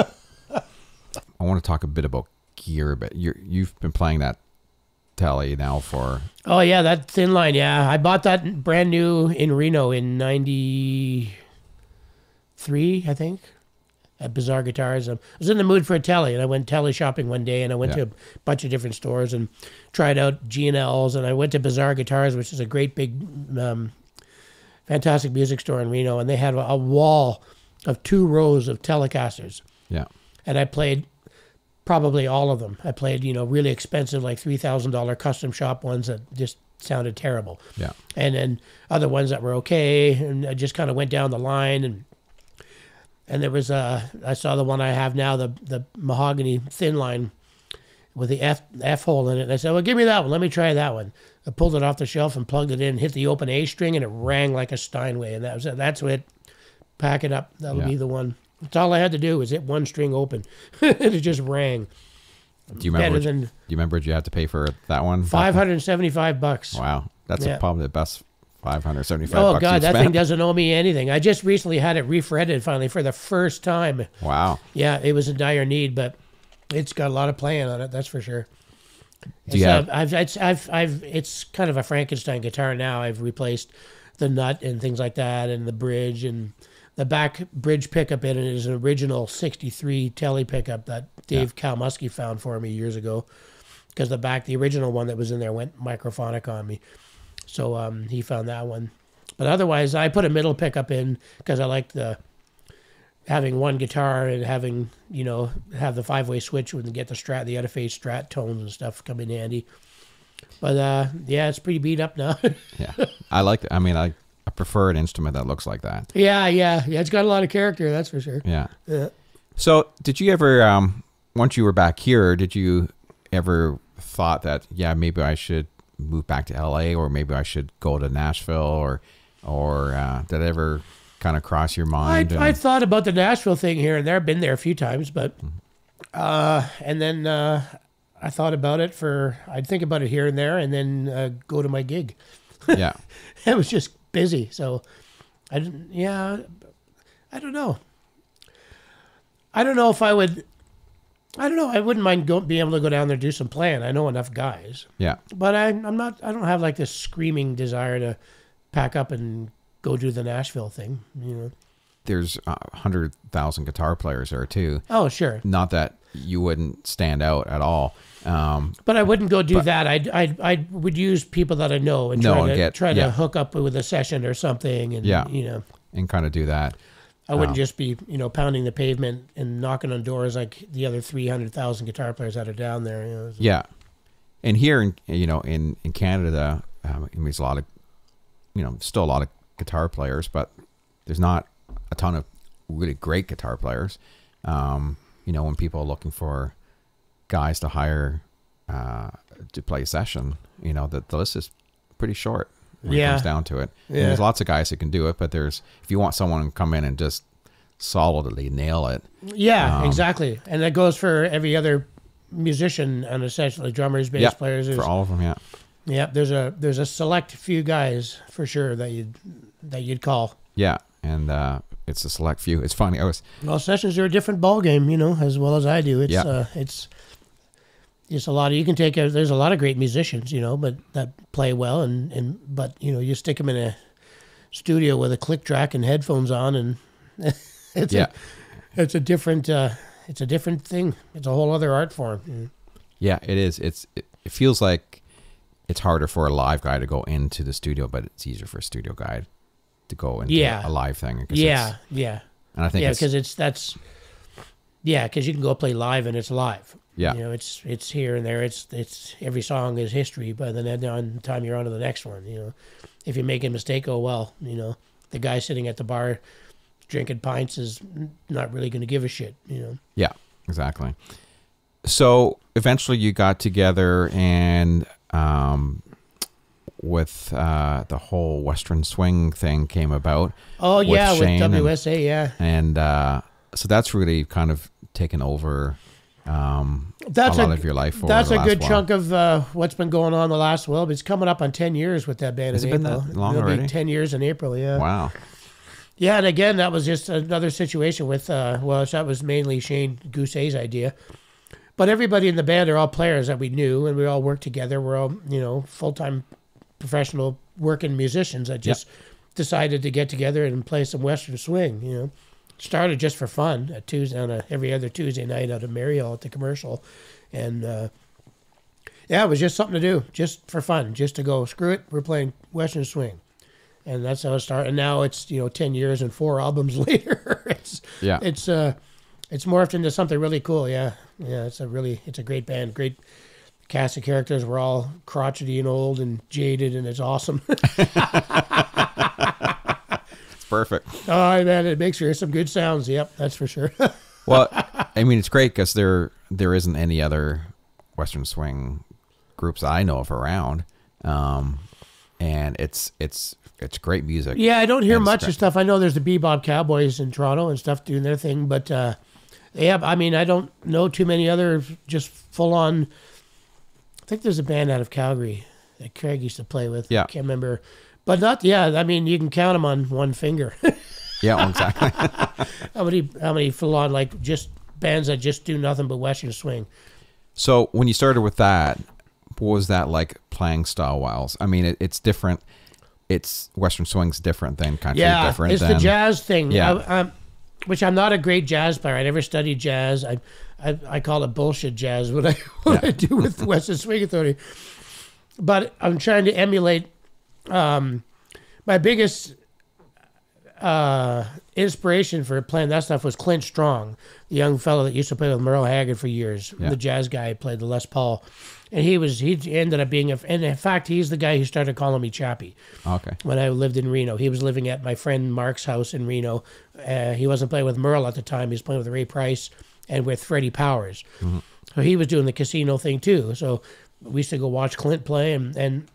I want to talk a bit about gear, but you you've been playing that telly now for Oh yeah, that thin line. Yeah, I bought that brand new in Reno in '93, I think, at Bizarre Guitars. I was in the mood for a telly, and I went telly shopping one day, and I went Yeah. to a bunch of different stores and tried out G and Ls, and I went to Bizarre Guitars, which is a great big, um, fantastic music store in Reno, and they had a wall of two rows of Telecasters yeah, and I played probably all of them. I played, you know, really expensive, like three thousand dollar custom shop ones that just sounded terrible, yeah, and then other ones that were okay. And I just kind of went down the line, and and there was a I saw the one I have now, the the mahogany thin line with the F F hole in it. And I said, well, give me that one. Let me try that one. I pulled it off the shelf and plugged it in, hit the open A string, and it rang like a Steinway. And that was it. That's it. Pack it up. That'll Yeah. be the one. That's all I had to do was hit one string open. and it just rang. Do you remember? Better What, you- than do you remember what you had to pay for that one? five hundred and seventy-five bucks. Wow, that's Yeah. probably the best five hundred seventy-five. Oh god, that thing doesn't owe me anything. I just recently had it refretted finally for the first time. Wow. Yeah, it was in dire need, but it's got a lot of playing on it. That's for sure. Do you It's, have? uh, I've, it's, I've, I've, it's kind of a Frankenstein guitar now. I've replaced the nut and things like that, and the bridge and the back bridge pickup in it is an original '63 Telly pickup that Dave Kalmusky found for me years ago. Because the back, the original one that was in there went microphonic on me, so um, he found that one. But otherwise, I put a middle pickup in because I like the having one guitar and having you know have the five way switch and get the strat the phase strat tones and stuff come in handy. But uh, yeah, it's pretty beat up now. Yeah, I like. I mean, I I prefer an instrument that looks like that. yeah, yeah, yeah. It's got a lot of character, that's for sure. Yeah. Yeah. So, did you ever, um, once you were back here, did you ever thought that, yeah, maybe I should move back to LA, or maybe I should go to Nashville, or, or uh, did it ever kind of cross your I mind? and- I thought about the Nashville thing here and there. I've been there a few times, but uh, and then uh, I thought about it for I'd think about it here and there, and then uh, go to my gig. yeah, it was just busy. So I didn't, yeah, I don't know. I don't know if I would, I don't know. I wouldn't mind go, being able to go down there and do some playing. I know enough guys, yeah, but I, I'm not, I don't have like this screaming desire to pack up and go do the Nashville thing, you know? there's a hundred thousand guitar players there too. Oh, sure. Not that you wouldn't stand out at all. Um, But I wouldn't go do But- that. I I I would use people that I know and Know try to get- try yeah. to hook up with a session or something. And Yeah. you know, and kind of do that. I wouldn't just be you know pounding the pavement and knocking on doors like the other three hundred thousand guitar players that are down there. You know, Yeah, and here in you know in in Canada, um, there's a lot of you know still a lot of guitar players, but there's not a ton of really great guitar players. Um, you know, when people are looking for guys to hire uh, to play a session, you know, the, the list is pretty short when it Yeah. comes down to it. And Yeah. there's lots of guys who can do it, but there's if you want someone to come in and just solidly nail it, Yeah, Um, exactly. And that goes for every other musician and essentially drummers, bass Yeah, players. There's, for all of them, yeah. yeah, there's a there's a select few guys for sure that you'd that you'd call. Yeah, and uh, it's a select few. It's funny. I was Well, sessions are a different ball game, you know, as well as I do. It's Yeah. uh, it's it's a lot of you can take. A, there's a lot of great musicians, you know, but that play well and and but you know you stick them in a studio with a click track and headphones on, and it's yeah, a, it's a different uh, it's a different thing. It's a whole other art form. yeah. It is. It's. It, it feels like it's harder for a live guy to go into the studio, but it's easier for a studio guy to go into Yeah. a live thing. Yeah, yeah, and I think yeah, it's, because it's that's yeah, because you can go play live and it's live. Yeah. you know, it's it's here and there. It's it's every song is history. By the on time you're on to the next one, you know, if you make a mistake, oh well, you know, the guy sitting at the bar drinking pints is not really going to give a shit. You know. Yeah, exactly. So eventually you got together and um, with uh, the whole Western Swing thing came about. Oh with yeah, with and- WSA, yeah. And uh, so that's really kind of taken over um, That's a lot a- of your life. That's a good while. chunk of uh, what's been going on the last. Well, it's coming up on ten years with that band Has in it been April. that long It'll be already? ten years in April. Yeah. Wow. Yeah, and again, that was just another situation with. Uh, well, that was mainly Shane Guse's idea, but everybody in the band are all players that we knew, and we all worked together. We're all you know full time professional working musicians that just decided to get together and play some Western swing. You know, started just for fun at Tuesday on a, every other Tuesday night out of Maryhill at the commercial, and. Uh, yeah, it was just something to do, just for fun, just to go. Screw it, we're playing Western swing, and that's how it started. And now it's you know ten years and four albums later. it's Yeah. it's uh, it's morphed into something really cool. Yeah, yeah, it's a really it's a great band, great cast of characters. We're all crotchety and old and jaded, and it's awesome. Perfect. oh man, it makes for some good sounds. Yep, that's for sure. Well, I mean, it's great because there there isn't any other Western Swing groups I know of around, um, and it's it's it's great music. Yeah, I don't hear much of stuff. I know there's the Bebop Cowboys in Toronto and stuff doing their thing, but uh, yeah, I mean, I don't know too many other just full on. I think there's a band out of Calgary that Craig used to play with. Yeah. I can't remember, but not. Yeah, I mean, you can count them on one finger. Yeah, exactly. how many? How many full on like just bands that just do nothing but Western swing? so when you started with that, what was that like playing style wise? I mean, it, it's different. It's Western Swing's different than country. Yeah, different it's than the jazz thing. Yeah. I, I'm, which I'm not a great jazz player. I never studied jazz. I, I, I call it bullshit jazz. What I what Yeah. I do with Western Swing Authority, but I'm trying to emulate. Um, my biggest uh, inspiration for playing that stuff was Clint Strong, the young fellow that used to play with Merle Haggard for years. Yeah. The jazz guy who played the Les Paul, and he was he ended up being a. And in fact, he's the guy who started calling me Chappie Okay. when I lived in Reno. He was living at my friend Mark's house in Reno. Uh, he wasn't playing with Merle at the time. He was playing with Ray Price and with Freddie Powers. So he was doing the casino thing too. So we used to go watch Clint play, and and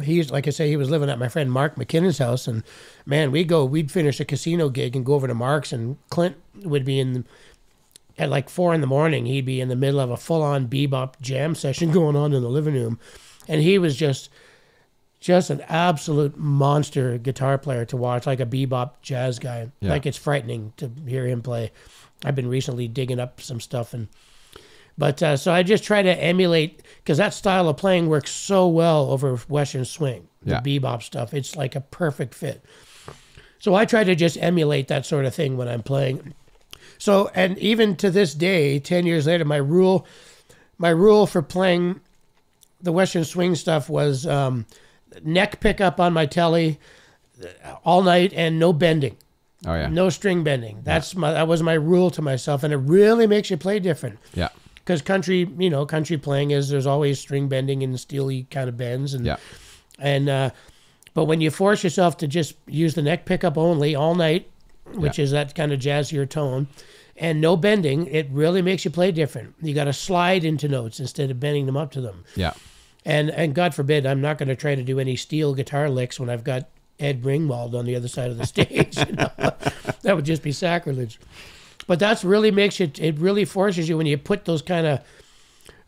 he's like I say, he was living at my friend Mark McKinnon's house, and man, we go, we'd finish a casino gig and go over to Mark's, and Clint would be in. At like four in the morning, he'd be in the middle of a full-on bebop jam session going on in the living room, and he was just just an absolute monster guitar player to watch, like a bebop jazz guy. Yeah. Like it's frightening to hear him play. I've been recently digging up some stuff, and but uh, so I just try to emulate because that style of playing works so well over Western swing, the Yeah. bebop stuff. It's like a perfect fit. So I try to just emulate that sort of thing when I'm playing. So and even to this day, ten years later, my rule, my rule for playing the Western swing stuff was um, neck pickup on my telly uh, all night and no bending, Oh yeah. no string bending. That's my that was my rule to myself, and it really makes you play different. Yeah. Because country, you know, country playing is there's always string bending and steely kind of bends, and Yeah. and uh, but when you force yourself to just use the neck pickup only all night, which Yeah. is that kind of jazzier tone, and no bending, it really makes you play different. You got to slide into notes instead of bending them up to them. Yeah. And and God forbid, I'm not going to try to do any steel guitar licks when I've got Ed Ringwald on the other side of the stage. you know? that would just be sacrilege. But that's really makes it It really forces you when you put those kind of.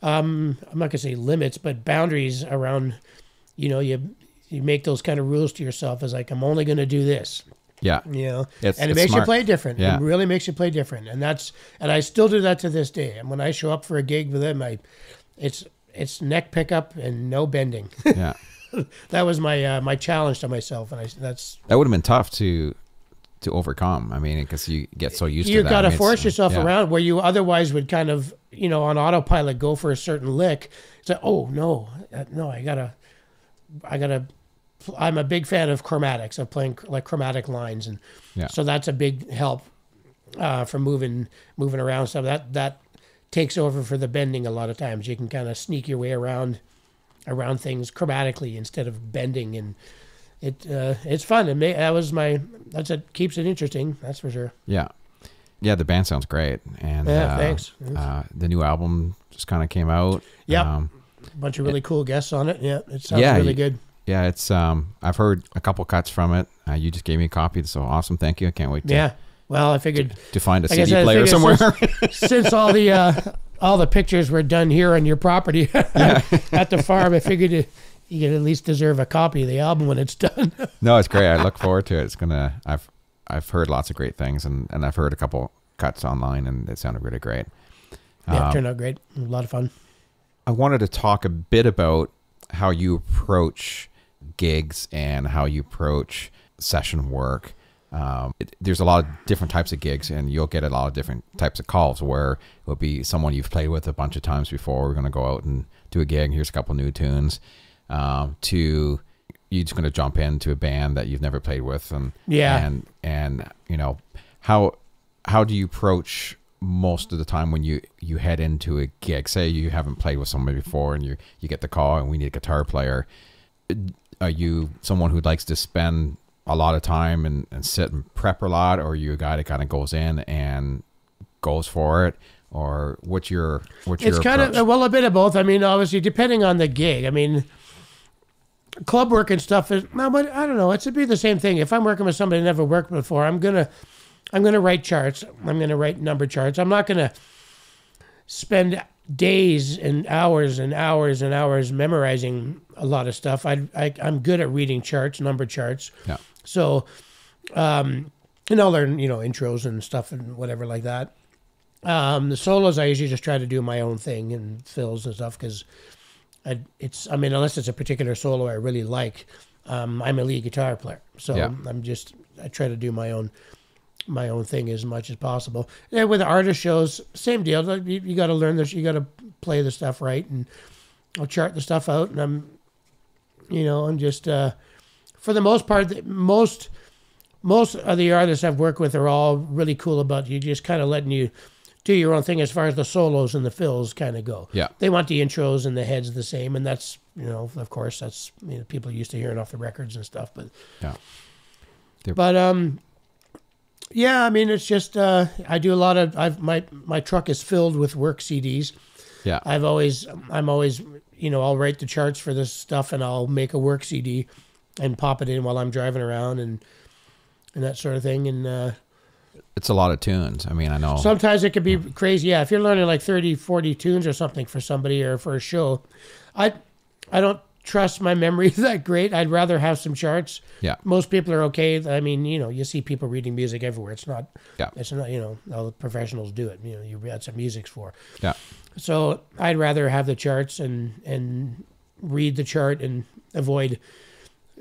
Um, I'm not going to say limits, but boundaries around. You know, you you make those kind of rules to yourself as like I'm only going to do this. Yeah. You know, It's- and it makes smart. you play different. Yeah. It really makes you play different, and that's and I still do that to this day. And when I show up for a gig with them, I, it's it's neck pickup and no bending. Yeah. that was my uh, my challenge to myself, and I that's That would have been tough to to overcome. I mean, because you get so used you to that. You got I to mean, force yourself yeah. around where you otherwise would kind of you know on autopilot go for a certain lick. Say, oh no, uh, no, I gotta, I gotta. I'm a big fan of chromatics of playing like chromatic lines, and Yeah. so that's a big help uh, for moving moving around. So that that takes over for the bending a lot of times. You can kind of sneak your way around around things chromatically instead of bending and it uh, it's fun. It may, that was my that's it keeps it interesting. That's for sure. Yeah, yeah. The band sounds great, and Yeah, uh, thanks. Uh, the new album just kind of came out. Yeah, Um, A bunch of really cool guests on it. Yeah, it sounds Yeah, really good. yeah, it's. Um, I've heard a couple cuts from it. Uh, you just gave me a copy, so awesome. Thank you. I can't wait to, Yeah. Well, I figured to find a CD player somewhere. since all the uh, all the pictures were done here on your property at the farm, I figured you, you could at least deserve a copy of the album when it's done. no, it's great. I look forward to it. It's gonna. I've I've heard lots of great things, and and I've heard a couple cuts online, and it sounded really great. yeah, Um, it turned out great. A lot of fun. I wanted to talk a bit about how you approach gigs and how you approach session work. Um, it, there's a lot of different types of gigs, and you'll get a lot of different types of calls where it will be someone you've played with a bunch of times before. We're going to go out and do a gig. Here's a couple new tunes. Um, to you're just going to jump into a band that you've never played with, and Yeah. and and you know how how do you approach most of the time when you you head into a gig say you haven't played with somebody before and you you get the call and we need a guitar player are you someone who likes to spend a lot of time and, and sit and prep a lot or are you a guy that kind of goes in and goes for it or what's your what's It's your kind approach? of well a bit of both. I mean, obviously depending on the gig. I mean, club work and stuff is no, but I don't know. It should be the same thing. If I'm working with somebody I never worked before, I'm gonna I'm gonna write charts. I'm gonna write number charts. I'm not gonna spend days and hours and hours and hours memorizing a lot of stuff. I, I I'm good at reading charts, number charts. yeah So, um, and I'll learn, you know, intros and stuff and whatever like that. Um, the solos, I usually just try to do my own thing and fills and stuff because it's, I mean, unless it's a particular solo I really like, um, I'm a lead guitar player. So Yeah. I'm just, I try to do my own, my own thing as much as possible. And with artist shows, same deal. You, you got to learn this, you got to play the stuff right and I'll chart the stuff out and I'm, you know, I'm just, uh, for the most part, the- most most of the artists I've worked with are all really cool about you just kind of letting you do your own thing as far as the solos and the fills kind of go. Yeah. They want the intros and the heads the same, and that's you know, of course, that's you know, people used to hearing off the records and stuff. But yeah They're- but um, yeah, I mean, it's just uh, I do a lot of I've my my truck is filled with work CDs. yeah I've always, I'm always, you know, I'll write the charts for this stuff and I'll make a work CD and pop it in while I'm driving around and and that sort of thing. And uh, it's a lot of tunes i mean i know sometimes it could be crazy. Yeah, if you're learning like 30, 40 tunes or something for somebody or for a show, I, I don't trust my memory that great. I'd rather have some charts. yeah Most people are okay. I mean, you know, you see people reading music everywhere. It's not, Yeah. it's not, you know, all the professionals do it. You know, you that's what music's for. yeah So I'd rather have the charts and and read the chart and avoid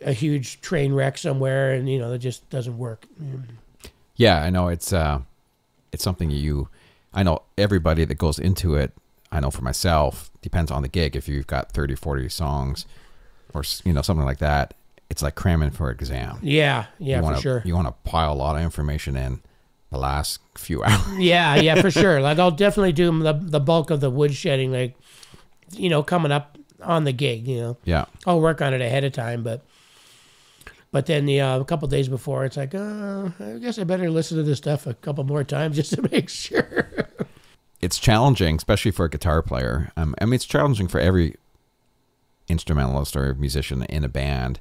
a huge train wreck somewhere, and you know that just doesn't work. Mm. Yeah, I know it's uh it's something you I know everybody that goes into it, I know for myself, depends on the gig if you've got 30 40 songs or you know something like that, it's like cramming for an exam. Yeah, yeah, you for wanna, sure. You want to pile a lot of information in the last few hours. yeah, yeah, for sure. Like I'll definitely do the the bulk of the woodshedding, like you know, coming up on the gig. You know, yeah. I'll work on it ahead of time, but but then the uh, a couple days before, it's like, uh, I guess I better listen to this stuff a couple more times just to make sure. It's challenging, especially for a guitar player. Um, I mean, it's challenging for every instrumentalist or musician in a band,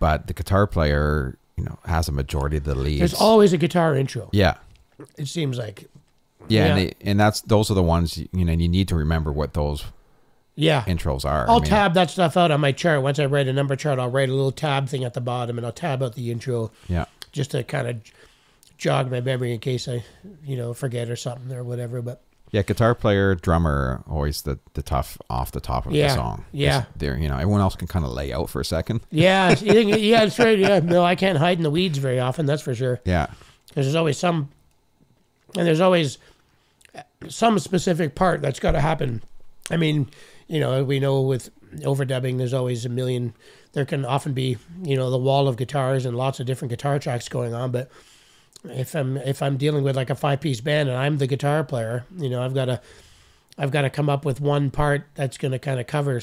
but the guitar player, you know, has a majority of the leads. There's always a guitar intro. yeah, It seems like. yeah, and, they, and that's those are the ones you know. You need to remember what those Yeah. intros are. I'll I mean, tab that stuff out on my chart. Once I write a number chart, I'll write a little tab thing at the bottom and I'll tab out the intro Yeah, just to kind of jog my memory in case I, you know, forget or something or whatever. But yeah. Guitar player, drummer, always the the tough off the top of Yeah, the song. yeah. there. You know, everyone else can kind of lay out for a second. yeah, yeah, that's right. Yeah, no, I can't hide in the weeds very often. That's for sure. Yeah, Because there's always some, and there's always uh, some specific part that's got to happen. I mean, you know, we know with overdubbing, there's always a million. There can often be, you know, the wall of guitars and lots of different guitar tracks going on. But if I'm if I'm dealing with like a five piece band and I'm the guitar player, you know, I've got to I've got to come up with one part that's going to kind of cover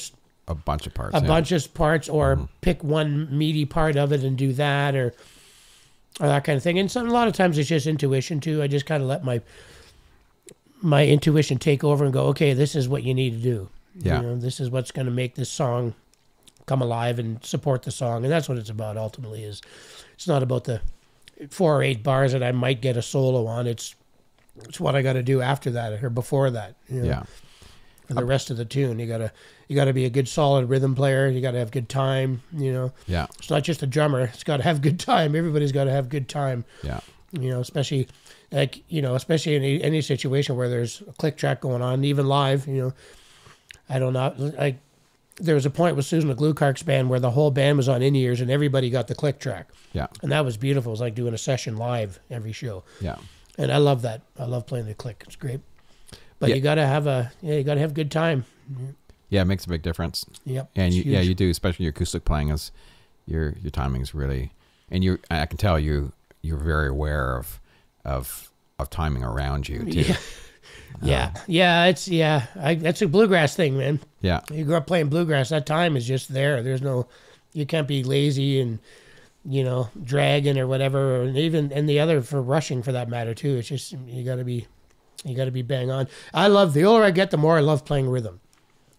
a bunch of parts. a yeah. bunch of parts or mm-hmm. pick one meaty part of it and do that or or that kind of thing and some a lot of times it's just intuition too i just kind of let my my intuition take over and go okay this is what you need to do Yeah. you know this is what's going to make this song come alive and support the song and that's what it's about ultimately is it's not about the four or eight bars that i might get a solo on it's it's what i got to do after that or before that you know? Yeah. for the rest of the tune. You gotta you gotta be a good solid rhythm player. You gotta have good time. You know, Yeah. it's not just a drummer. It's got to have good time. Everybody's got to have good time. Yeah. You know, especially like you know, especially in any, any situation where there's a click track going on, even live. You know, I don't know. Like there was a point with Susan Aglukark's band where the whole band was on in ears and everybody got the click track, Yeah. and that was beautiful. It was like doing a session live every show Yeah. and I love that. I love playing the click. It's great. But Yeah. you gotta have a yeah, you gotta have good time. Yeah. It makes a big difference. Yep. And you, yeah, you do, especially your acoustic playing is your your timing is really, and you I can tell you you're very aware of of of timing around you too. Yeah. Yeah, uh, yeah, it's yeah. I, that's a bluegrass thing, man. Yeah. You grew up playing bluegrass. That time is just there. There's no, you can't be lazy and, you know, dragging or whatever, or even and the other for rushing for that matter too. It's just you got to be, you got to be bang on. I love the older I get, the more I love playing rhythm.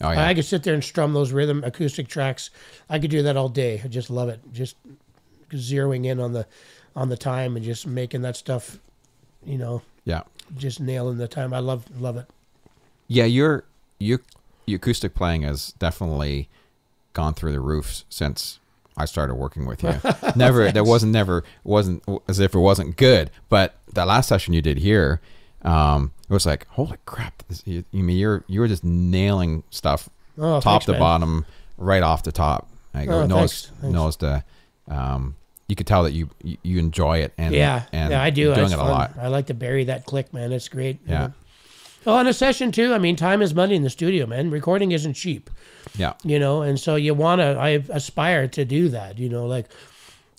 Oh yeah. I could sit there and strum those rhythm acoustic tracks. I could do that all day. I just love it. Just zeroing in on the on the time and just making that stuff, you know, yeah. Just nailing the time. I love love it. Yeah, your your your acoustic playing has definitely gone through the roof since I started working with you. never, there wasn't never wasn't as if it wasn't good, but that last session you did here, um, it was like holy crap! This, you, you mean you're you were just nailing stuff, Oh, top thanks, to man. bottom, right off the top. Like, Oh, knows thanks, thanks. knows the, um, you could tell that you you, you enjoy it and Yeah, and yeah, I do. doing it a lot. I like to bury that click, man. It's great. you Yeah. know. Oh, and a session too. I mean, time is money in the studio, man. Recording isn't cheap, Yeah, you know, and so you want to. I aspire to do that, you know, like,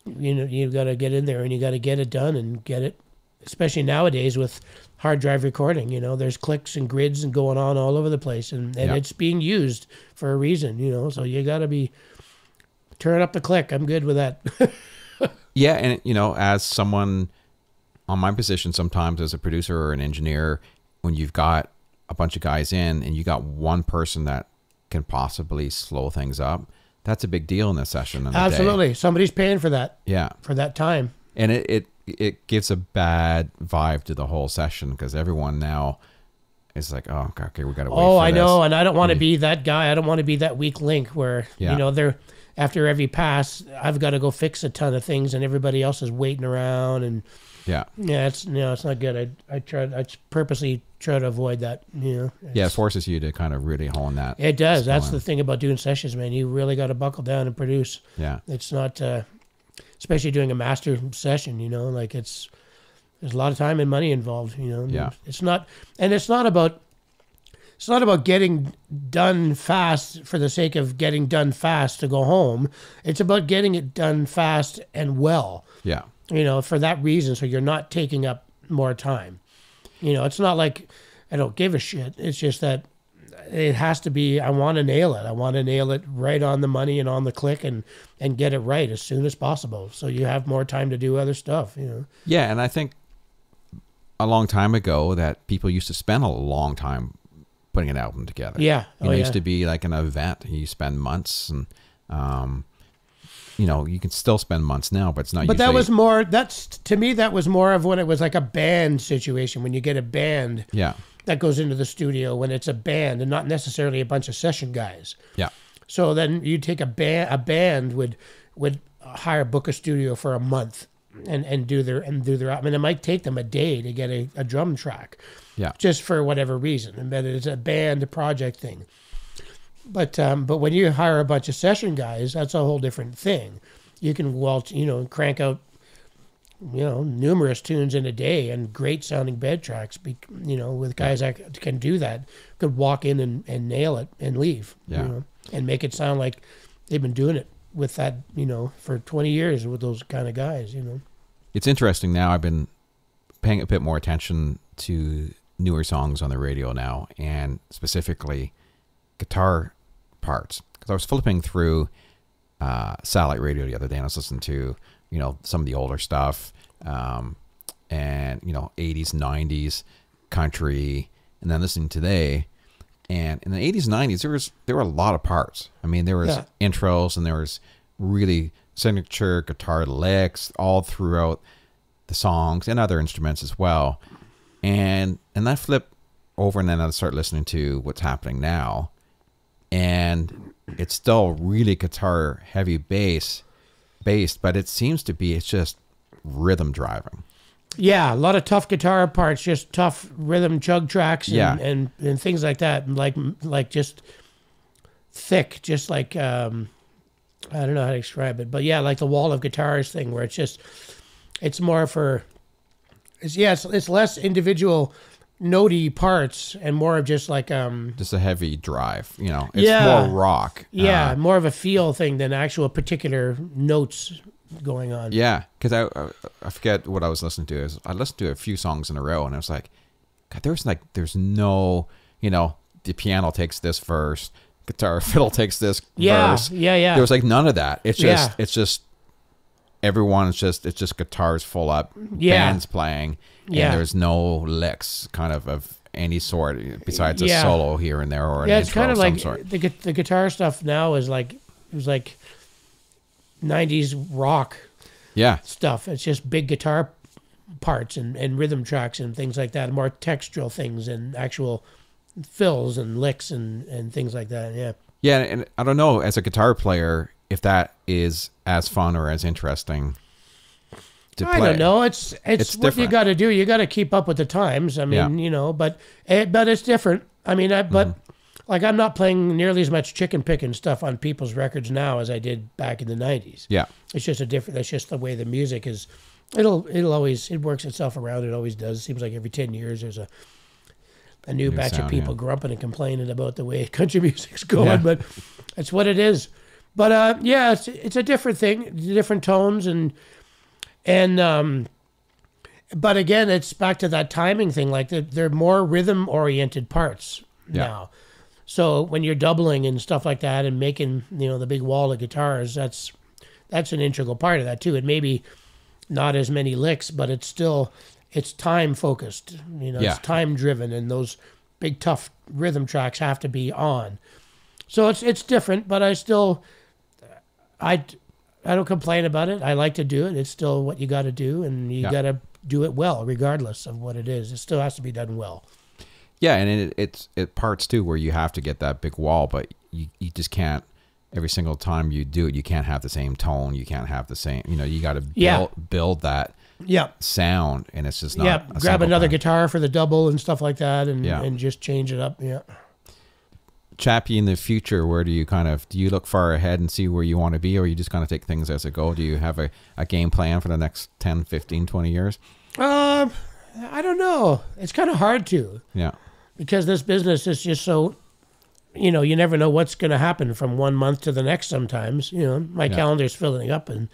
you know, you got to get in there and you got to get it done and get it. Especially nowadays with hard drive recording, you know, there's clicks and grids and going on all over the place, and, and Yeah. it's being used for a reason, you know. So you got to be turn up the click. I'm good with that. Yeah, and you know, as someone on my position, sometimes as a producer or an engineer, when you've got a bunch of guys in and you got one person that can possibly slow things up, that's a big deal in this session. In. Absolutely, somebody's paying for that Yeah, for that time. and it it it gives a bad vibe to the whole session because everyone now is like, oh, okay, we got to wait. Oh, I this. know, and I don't want to mm. be that guy. I don't want to be that weak link where Yeah. you know they're after every pass, I've got to go fix a ton of things, and everybody else is waiting around, and Yeah, yeah, it's no, it's not good. I I try I purposely try to avoid that. You know, yeah, it forces you to kind of really hone that. it does. That's the thing about doing sessions, man. You really got to buckle down and produce. Yeah, It's not, uh, especially doing a master session. You know, like it's there's a lot of time and money involved. You know, Yeah. It's not, and it's not about it's not about getting done fast for the sake of getting done fast to go home. It's about getting it done fast and well. yeah, You know, for that reason, so you're not taking up more time. You know, it's not like I don't give a shit. It's just that it has to be. I want to nail it. I want to nail it right on the money and on the click and and get it right as soon as possible. So you have more time to do other stuff. You know. yeah, and I think a long time ago that people used to spend a long time putting an album together. Yeah. You know, Oh, it used to be like an event. You spend months, and um, you know, you can still spend months now, but it's not. But that was more. That's to me. That was more of when it was like a band situation. When you get a band yeah, that goes into the studio, when it's a band and not necessarily a bunch of session guys. yeah, So then you take a band. A band would would hire book a studio for a month and and do their and do their. I mean, it might take them a day to get a, a drum track, yeah, just for whatever reason, and that it's a band project thing. But um, but when you hire a bunch of session guys, that's a whole different thing. You can well, you know, crank out, you know, numerous tunes in a day and great sounding bed tracks. Be, you know, with guys that can do that, could walk in and, and nail it and leave. Yeah. You know, and make it sound like they've been doing it with that, you know, for twenty years with those kind of guys. You know. It's interesting now. I've been paying a bit more attention to newer songs on the radio now, and specifically guitar parts. Because I was flipping through uh, satellite radio the other day, and I was listening to you know some of the older stuff, um, and you know 80s, 90s country, and then listening today. And in the 80s, 90s, there was there were a lot of parts. I mean, there was Yeah. intros and there was really signature guitar licks all throughout the songs and other instruments as well. And and I flip over and then I start listening to what's happening now, and it's still really guitar heavy bass based, but it seems to be it's just rhythm driving. Yeah, a lot of tough guitar parts, just tough rhythm chug tracks and, Yeah. and, and things like that. Like like just thick, just like um, I don't know how to describe it, but yeah, like the wall of guitars thing, where it's just it's more for it's yeah, it's, it's less individual notey parts and more of just like um Just a heavy drive, you know. It's Yeah. more rock. yeah, Uh, more of a feel thing than actual particular notes going on. Yeah, because I, I I forget what I was listening to. Is I listened to a few songs in a row, and I was like, God, there's like there's no, you know, the piano takes this verse, guitar fiddle takes this Yeah, verse. yeah, yeah. There was like none of that. It's just Yeah. it's just everyone's just it's just guitars full up, Yeah. bands playing, and Yeah. there's no licks kind of of any sort besides a solo here and there or an yeah, it's intro kind of of like sort. the the guitar stuff now is like it was like '90s rock Yeah, stuff. It's just big guitar parts and, and rhythm tracks and things like that, more textural things and actual fills and licks and, and things like that. Yeah. Yeah, and I don't know as a guitar player if that is as fun or as interesting to play. I don't know. It's it's, It's what you different. got to do. You got to keep up with the times. I mean, Yeah. you know, but it, but it's different. I mean, I, but Mm-hmm. like I'm not playing nearly as much chicken picking stuff on people's records now as I did back in the '90s. Yeah, It's just a different. That's just the way the music is. It'll it'll always it works itself around. It always does. It seems like every ten years there's a a new, New batch sound, of people yeah. grumping and complaining about the way country music's going. Yeah. But that's what it is. But uh, yeah, it's it's a different thing, different tones and and um, but again, it's back to that timing thing. Like they're, they're more rhythm oriented parts Yeah. now. So when you're doubling and stuff like that and making you know the big wall of guitars, that's that's an integral part of that too. It may be not as many licks, but it's still it's time focused. You know, Yeah. it's time driven, and those big tough rhythm tracks have to be on. So it's it's different, but I still I I don't complain about it. I like to do it. It's still what you got to do, and you Yeah. got to do it well, regardless of what it is. It still has to be done well. yeah, and it, it's it parts too where you have to get that big wall, but you you just can't. Every single time you do it, you can't have the same tone. You can't have the same. You know, you got to build Yeah. build that Yeah. sound, and it's just not. yeah, grab another thing. guitar for the double and stuff like that, and Yeah. and just change it up. Yeah. Chappie, in the future, where do you kind of do you look far ahead and see where you want to be, or you just kind of take things as it go? Do you have a, a game plan for the next 10, 15, 20 years? Um, I don't know. It's kind of hard to Yeah, because this business is just so. You know, you never know what's going to happen from one month to the next. Sometimes, you know, my Yeah. calendar's filling up, and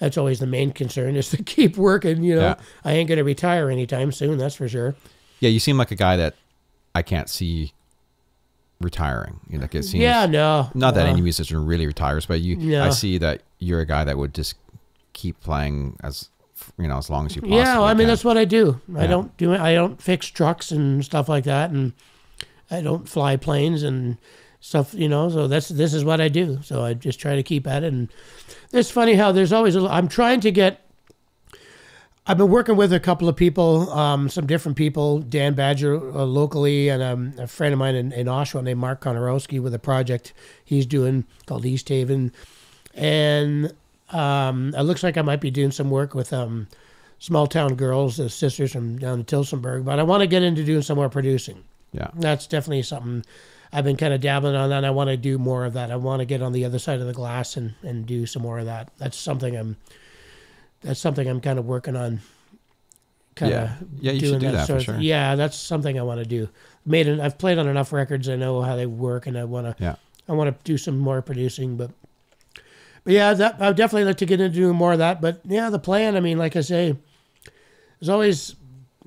that's always the main concern is to keep working. You know, Yeah. I ain't going to retire anytime soon. That's for sure. yeah. You seem like a guy that I can't see retiring. You know, like it seems. yeah, no, Not that no. any musician really retires, but you, Yeah. I see that you're a guy that would just keep playing as you know as long as you possibly Yeah, I mean can. that's what I do. I don't do. I don't fix trucks and stuff like that, and I don't fly planes and stuff. You know, so that's this is what I do. So I just try to keep at it. And it's funny how there's always. A, I'm trying to get. I've been working with a couple of people, um, some different people, Dan Badger uh, locally, and um, a friend of mine in, in Oshawa named Mark Konorowski with a project he's doing called East Haven. And um, it looks like I might be doing some work with um, small town girls, the sisters from down in Tillsonburg. But I want to get into doing some more producing. yeah, That's definitely something I've been kind of dabbling on that. and I want to do more of that. I want to get on the other side of the glass and, and do some more of that. That's something I'm. That's something I'm kind of working on. Kind Yeah. of Yeah, you should do that for sort of- sure. Yeah, that's something I want to do. Made an, I've played on enough records. I know how they work, and I want to. yeah, I want to do some more producing, but but yeah, that I would definitely like to get into doing more of that. But yeah, the plan. I mean, like I say, there's always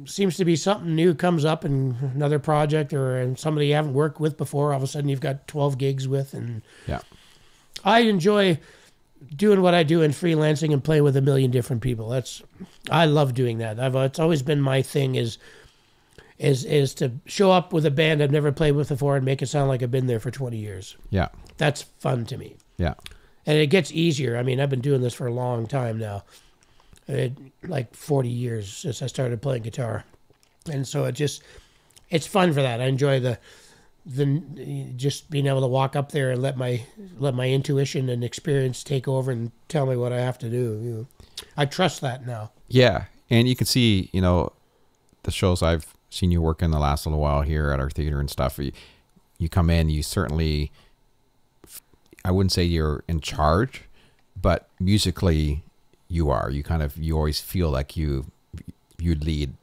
seems to be something new comes up in another project or somebody you haven't worked with before. All of a sudden, you've got 12 gigs with, and Yeah. I enjoy doing what I do in freelancing and playing with a million different people. That's I love doing that. I've it's always been my thing is is is to show up with a band I've never played with before and make it sound like I've been there for 20 years. Yeah. That's fun to me. Yeah. And it gets easier. I mean, I've been doing this for a long time now. It, like 40 years since I started playing guitar. And so it just it's fun for that. I enjoy the the just being able to walk up there and let my let my intuition and experience take over and tell me what I have to do. You know. I trust that now. Yeah, and you can see, you know, the shows I've seen you work in the last little while here at our theater and stuff. You, you come in, you certainly, I wouldn't say you're in charge, but musically, you are. You kind of, you always feel like you, you lead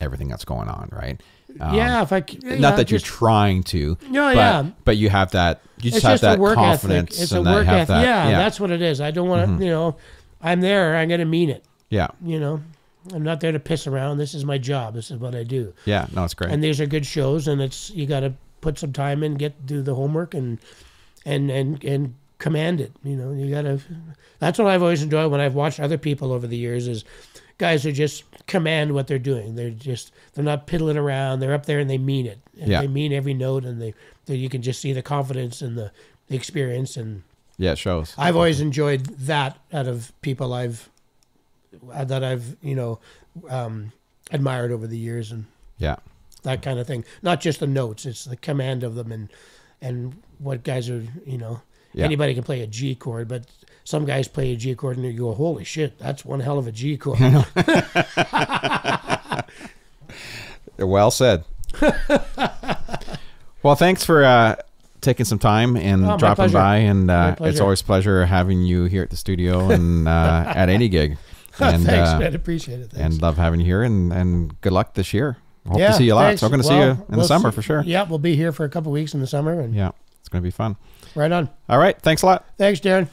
everything that's going on, right? Um, yeah, if I not that you're just- trying to, No, but, yeah. but you have that. You just it's have just that a work confidence ethic. It's a work ethic. that. yeah, yeah, that's what it is. I don't want to, you know, I'm there. I'm going to mean it. yeah, You know, I'm not there to piss around. This is my job. This is what I do. yeah. No, it's great. And these are good shows, and it's you got to put some time in, get do the homework, and and and and command it. You know, you got to. That's what I've always enjoyed when I've watched other people over the years is guys are just command what they're doing. They're just they're not piddling around. They're up there and they mean it. And Yeah. They mean every note, and they, they you can just see the confidence and the, the experience and. yeah, it shows. I've always enjoyed that out of people I've that I've you know um, admired over the years and yeah, that kind of thing. Not just the notes; it's the command of them and and what guys are you know. Yeah. Anybody can play a G chord, but some guys play a G chord and you go, "Holy shit, that's one hell of a G chord." Well said. well, thanks for uh, taking some time and Oh, dropping by. And uh, it's always a pleasure having you here at the studio and uh, at any gig. And, thanks, uh, man. Appreciate it. Thanks. and love having you here. And, and good luck this year. Hope yeah, to see you a lot. thanks. So I'm going to Well, see you in the we'll summer see- for sure. Yeah, we'll be here for a couple weeks in the summer, and Yeah, it's going to be fun. Right on. All right. Thanks a lot. Thanks, Darren.